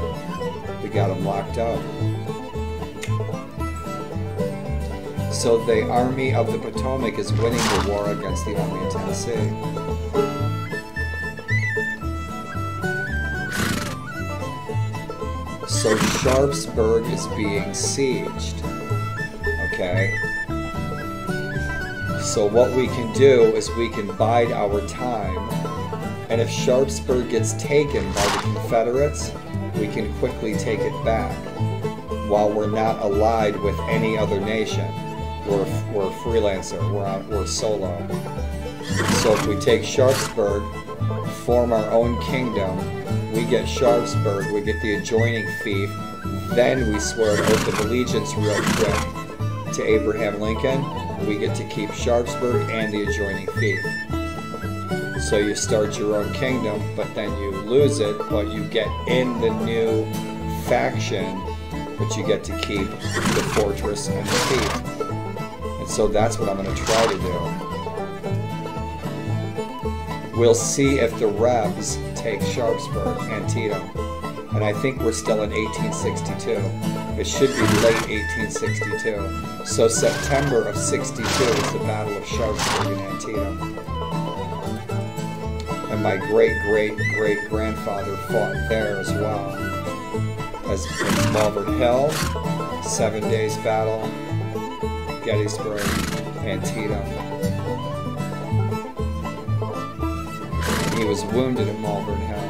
We got him locked up. So the Army of the Potomac is winning the war against the Army of Tennessee. So Sharpsburg is being sieged. Okay? So what we can do is we can bide our time, and if Sharpsburg gets taken by the Confederates, we can quickly take it back, while we're not allied with any other nation. We're, we're a freelancer, we're, we're solo. So if we take Sharpsburg, form our own kingdom, we get Sharpsburg, we get the adjoining fief, then we swear an oath of allegiance real quick to Abraham Lincoln, we get to keep Sharpsburg and the adjoining fief. So you start your own kingdom, but then you lose it, but you get in the new faction, but you get to keep the fortress and the fief. So that's what I'm going to try to do. We'll see if the Rebs take Sharpsburg, Antietam. And I think we're still in 1862. It should be late 1862. So September of 62 is the Battle of Sharpsburg and Antietam. And my great great great grandfather fought there as well. As in Malvern Hill, Seven Days Battle, Gettysburg, Antietam. He was wounded at Malvern Hill.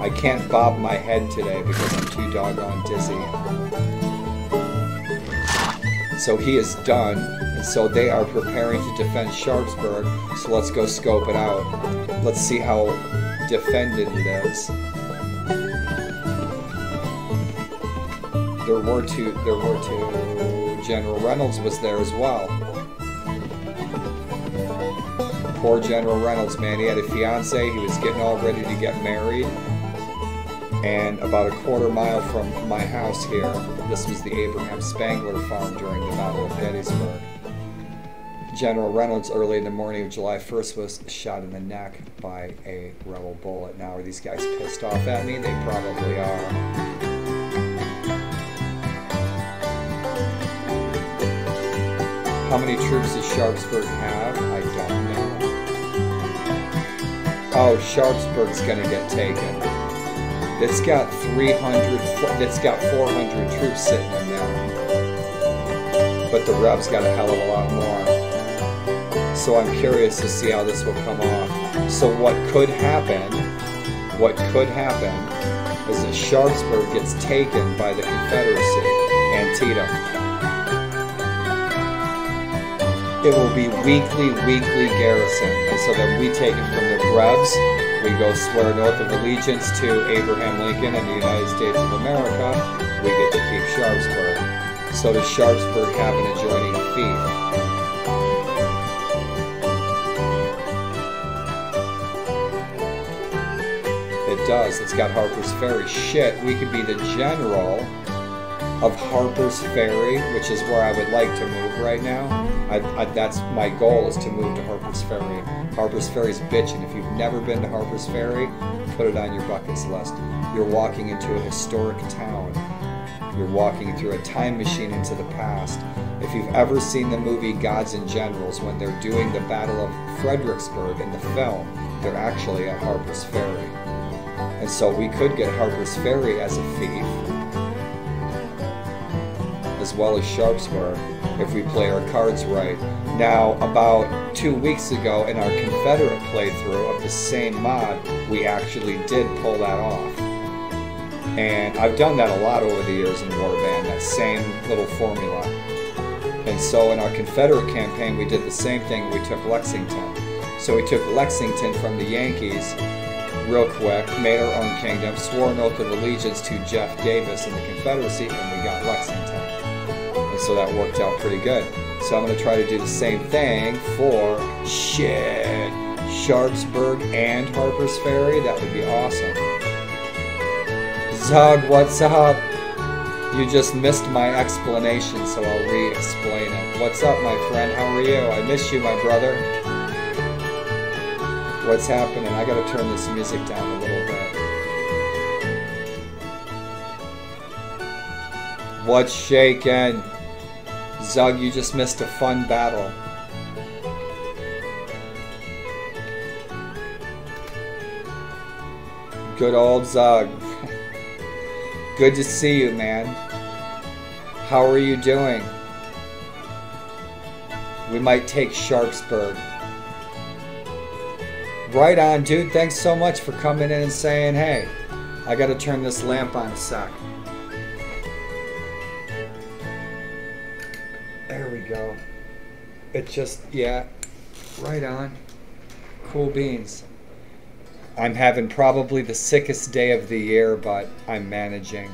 I can't bob my head today because I'm too doggone dizzy. So he is done, and so they are preparing to defend Sharpsburg. So let's go scope it out. Let's see how defended it is. There were two. There were two. General Reynolds was there as well. Poor General Reynolds, man. He had a fiance. He was getting all ready to get married. And about a quarter mile from my house here, this was the Abraham Spangler farm during the Battle of Gettysburg. General Reynolds, early in the morning of July 1st, was shot in the neck by a rebel bullet. Now, are these guys pissed off at me? They probably are. How many troops does Sharpsburg have? I don't know. Oh, Sharpsburg's gonna get taken. It's got 300, it's got 400 troops sitting in there. But the Rebs got a hell of a lot more. So I'm curious to see how this will come off. So what could happen, what could happen, is that Sharpsburg gets taken by the Confederacy, Antietam. It will be weekly, weekly garrison. And so then we take it from the Rebs we go swear an oath of allegiance to Abraham Lincoln and the United States of America, we get to keep Sharpsburg. So does Sharpsburg have an adjoining fief? It does. It's got Harper's Ferry. Shit, we could be the general of Harper's Ferry, which is where I would like to move right now. I, I, that's my goal is to move to Harper's Ferry. Harper's Ferry's bitching. If you've never been to Harper's Ferry, put it on your buckets list. You're walking into a historic town. You're walking through a time machine into the past. If you've ever seen the movie Gods and Generals, when they're doing the Battle of Fredericksburg in the film, they're actually at Harper's Ferry. And so we could get Harper's Ferry as a fief, as well as Sharpsburg, if we play our cards right. Now, about two weeks ago in our Confederate playthrough of the same mod, we actually did pull that off. And I've done that a lot over the years in Warband, that same little formula. And so in our Confederate campaign, we did the same thing. We took Lexington. So we took Lexington from the Yankees real quick, made our own kingdom, swore an oath of allegiance to Jeff Davis in the Confederacy, and we got Lexington. So that worked out pretty good. So I'm going to try to do the same thing for shit, Sharpsburg and Harper's Ferry. That would be awesome. Zug, what's up? You just missed my explanation, so I'll re-explain it. What's up, my friend? How are you? I miss you, my brother. What's happening? I gotta turn this music down a little bit. What's shaking? Zug, you just missed a fun battle. Good old Zug. (laughs) Good to see you, man. How are you doing? We might take Sharpsburg. Right on, dude. Thanks so much for coming in and saying, hey, I gotta turn this lamp on a sec. It just, yeah, right on. Cool beans. I'm having probably the sickest day of the year, but I'm managing.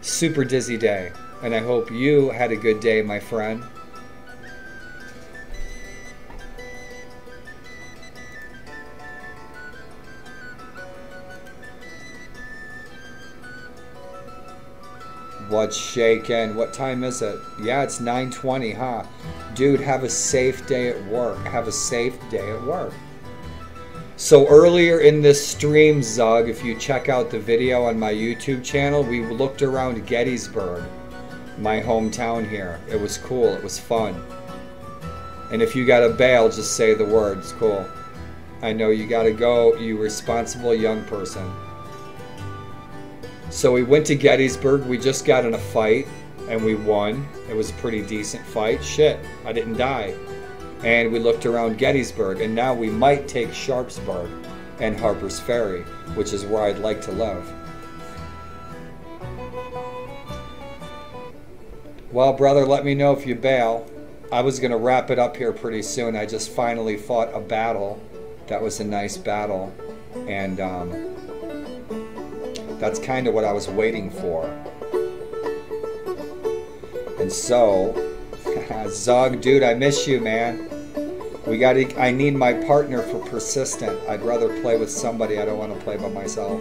Super dizzy day. And I hope you had a good day, my friend. What's shaking? What time is it? Yeah, it's 9:20, huh? Dude, have a safe day at work. Have a safe day at work. So earlier in this stream, Zug, if you check out the video on my YouTube channel, we looked around Gettysburg, my hometown here. It was cool. It was fun. And if you got to bail, just say the words. Cool. I know you got to go, you responsible young person. So we went to Gettysburg. We just got in a fight and we won. It was a pretty decent fight. Shit, I didn't die. And we looked around Gettysburg, and now we might take Sharpsburg and Harper's Ferry, which is where I'd like to live. Well, brother, let me know if you bail. I was going to wrap it up here pretty soon. I just finally fought a battle. That was a nice battle. And um, that's kind of what I was waiting for. And so, (laughs) Zug, dude, I miss you, man. We got to I need my partner for persistent. I'd rather play with somebody. I don't want to play by myself.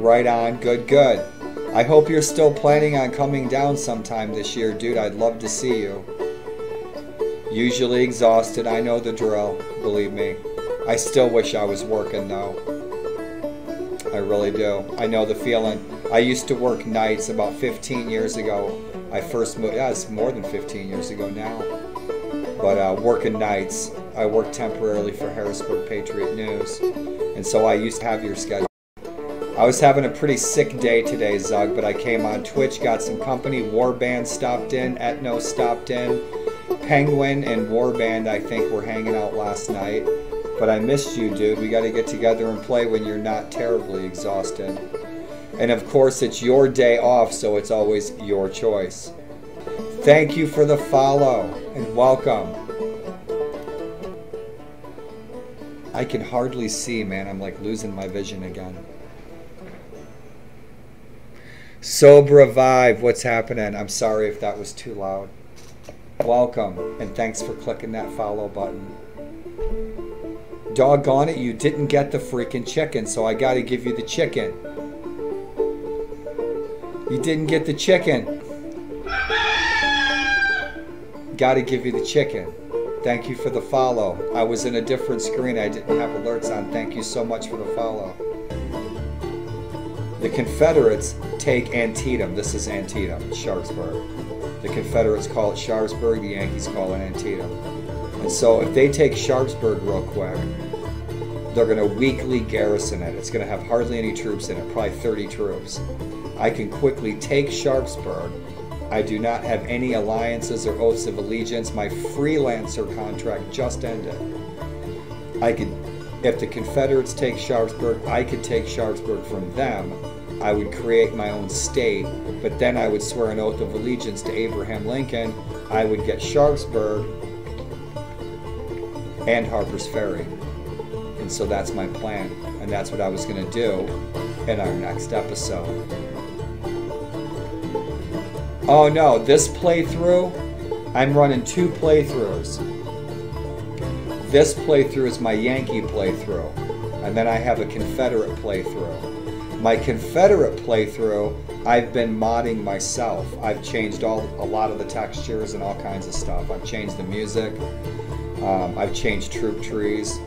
Right on. Good, good. I hope you're still planning on coming down sometime this year, dude. I'd love to see you. Usually exhausted, I know the drill, believe me. I still wish I was working though. I really do. I know the feeling. I used to work nights about 15 years ago. I first moved, yeah, it's more than 15 years ago now. But uh, working nights, I worked temporarily for Harrisburg Patriot News. And so I used to have your schedule. I was having a pretty sick day today, Zug, but I came on Twitch, got some company. Warband stopped in, Etno stopped in. Penguin and Warband, I think, were hanging out last night. But I missed you, dude. We got to get together and play when you're not terribly exhausted. And of course, it's your day off, so it's always your choice. Thank you for the follow and welcome. I can hardly see, man. I'm like losing my vision again. Sobra Vibe, what's happening? I'm sorry if that was too loud. Welcome, and thanks for clicking that follow button. Doggone it, you didn't get the freaking chicken, so I gotta give you the chicken. You didn't get the chicken. Gotta give you the chicken. Thank you for the follow. I was in a different screen. I didn't have alerts on. Thank you so much for the follow. The Confederates take Antietam. This is Antietam, Sharpsburg. The Confederates call it Sharpsburg, the Yankees call it Antietam. And so if they take Sharpsburg real quick, they're going to weakly garrison it. It's going to have hardly any troops in it, probably 30 troops. I can quickly take Sharpsburg. I do not have any alliances or oaths of allegiance. My freelancer contract just ended. I could, if the Confederates take Sharpsburg, I could take Sharpsburg from them I would create my own state, but then I would swear an oath of allegiance to Abraham Lincoln. I would get Sharpsburg and Harper's Ferry. And so that's my plan. And that's what I was going to do in our next episode. Oh no, this playthrough, I'm running two playthroughs. This playthrough is my Yankee playthrough. And then I have a Confederate playthrough. My Confederate playthrough, I've been modding myself. I've changed all a lot of the textures and all kinds of stuff. I've changed the music. Um, I've changed troop trees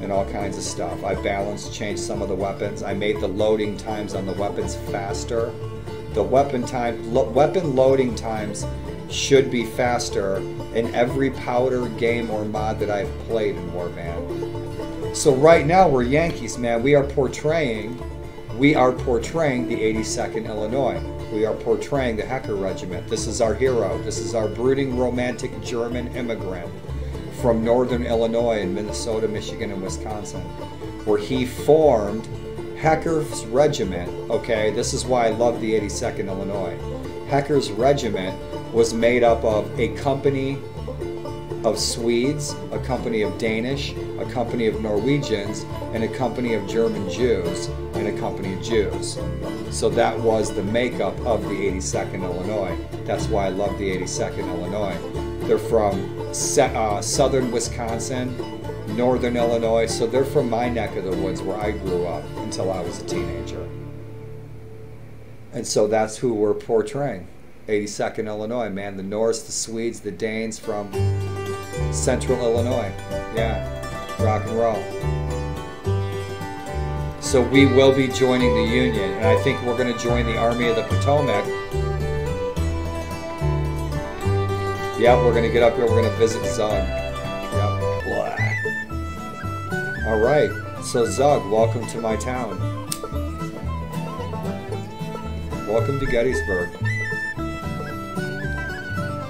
and all kinds of stuff. I balanced, changed some of the weapons. I made the loading times on the weapons faster. The weapon time, lo weapon loading times should be faster in every powder game or mod that I've played in Warband. So right now we're Yankees, man. We are portraying we are portraying the 82nd Illinois. We are portraying the Hecker Regiment. This is our hero. This is our brooding, romantic German immigrant from northern Illinois and Minnesota, Michigan, and Wisconsin, where he formed Hecker's Regiment. Okay, this is why I love the 82nd Illinois. Hecker's Regiment was made up of a company of Swedes, a company of Danish, a company of Norwegians, and a company of German Jews, and a company of Jews. So that was the makeup of the 82nd Illinois. That's why I love the 82nd Illinois. They're from uh, southern Wisconsin, northern Illinois, so they're from my neck of the woods where I grew up until I was a teenager. And so that's who we're portraying. 82nd Illinois, man. The Norse, the Swedes, the Danes from Central Illinois. Yeah, rock and roll. So we will be joining the Union, and I think we're going to join the Army of the Potomac. Yeah, we're gonna get up here. We're gonna visit Zug. Yep. All right. So Zug, welcome to my town. Welcome to Gettysburg.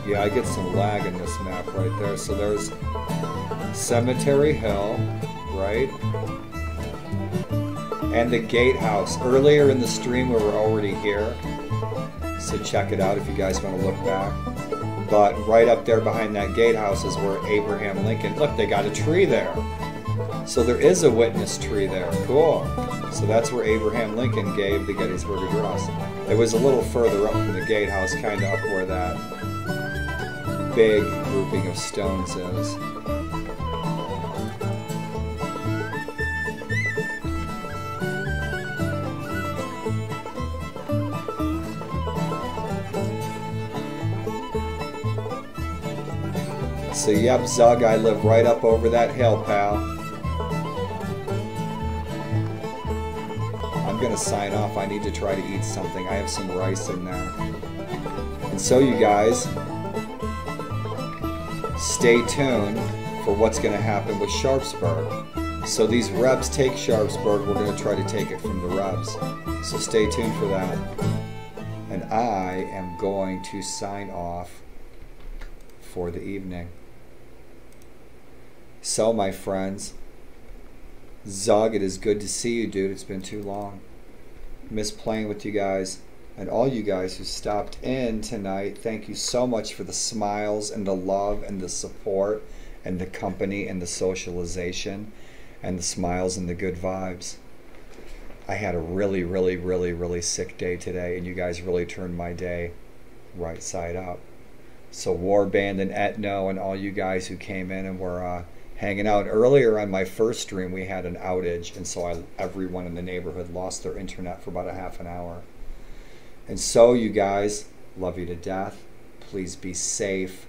Yeah, I get some lag in this map right there. So there's Cemetery Hill, right? And the gatehouse. Earlier in the stream, we were already here. So check it out if you guys want to look back. But right up there behind that gatehouse is where Abraham Lincoln. Look, they got a tree there. So there is a witness tree there. Cool. So that's where Abraham Lincoln gave the Gettysburg Address. It was a little further up from the gatehouse, kind of up where that big grouping of stones is. So yep, Zug, I live right up over that hill, pal. I'm gonna sign off. I need to try to eat something. I have some rice in there. And so you guys, stay tuned for what's gonna happen with Sharpsburg. So these Rebs take Sharpsburg. We're gonna try to take it from the Rebs. So stay tuned for that. And I am going to sign off for the evening. So, my friends, Zug, it is good to see you, dude. It's been too long. Miss playing with you guys. And all you guys who stopped in tonight, thank you so much for the smiles and the love and the support and the company and the socialization and the smiles and the good vibes. I had a really, really, really, really sick day today, and you guys really turned my day right side up. So, Warband and Etno and all you guys who came in and were uh, hanging out. Earlier on my first stream, we had an outage, and so I, everyone in the neighborhood lost their internet for about a half an hour. And so, you guys, love you to death. Please be safe,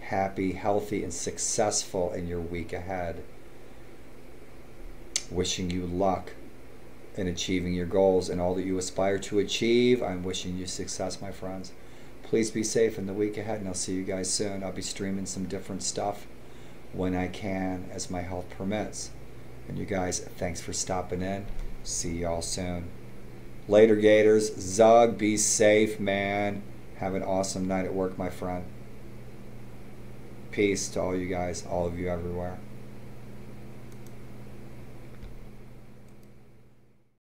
happy, healthy, and successful in your week ahead. Wishing you luck in achieving your goals and all that you aspire to achieve. I'm wishing you success, my friends. Please be safe in the week ahead, and I'll see you guys soon. I'll be streaming some different stuff when I can as my health permits. And you guys, thanks for stopping in. See y'all soon. Later, Gators. Zug, be safe, man. Have an awesome night at work, my friend. Peace to all you guys, all of you everywhere.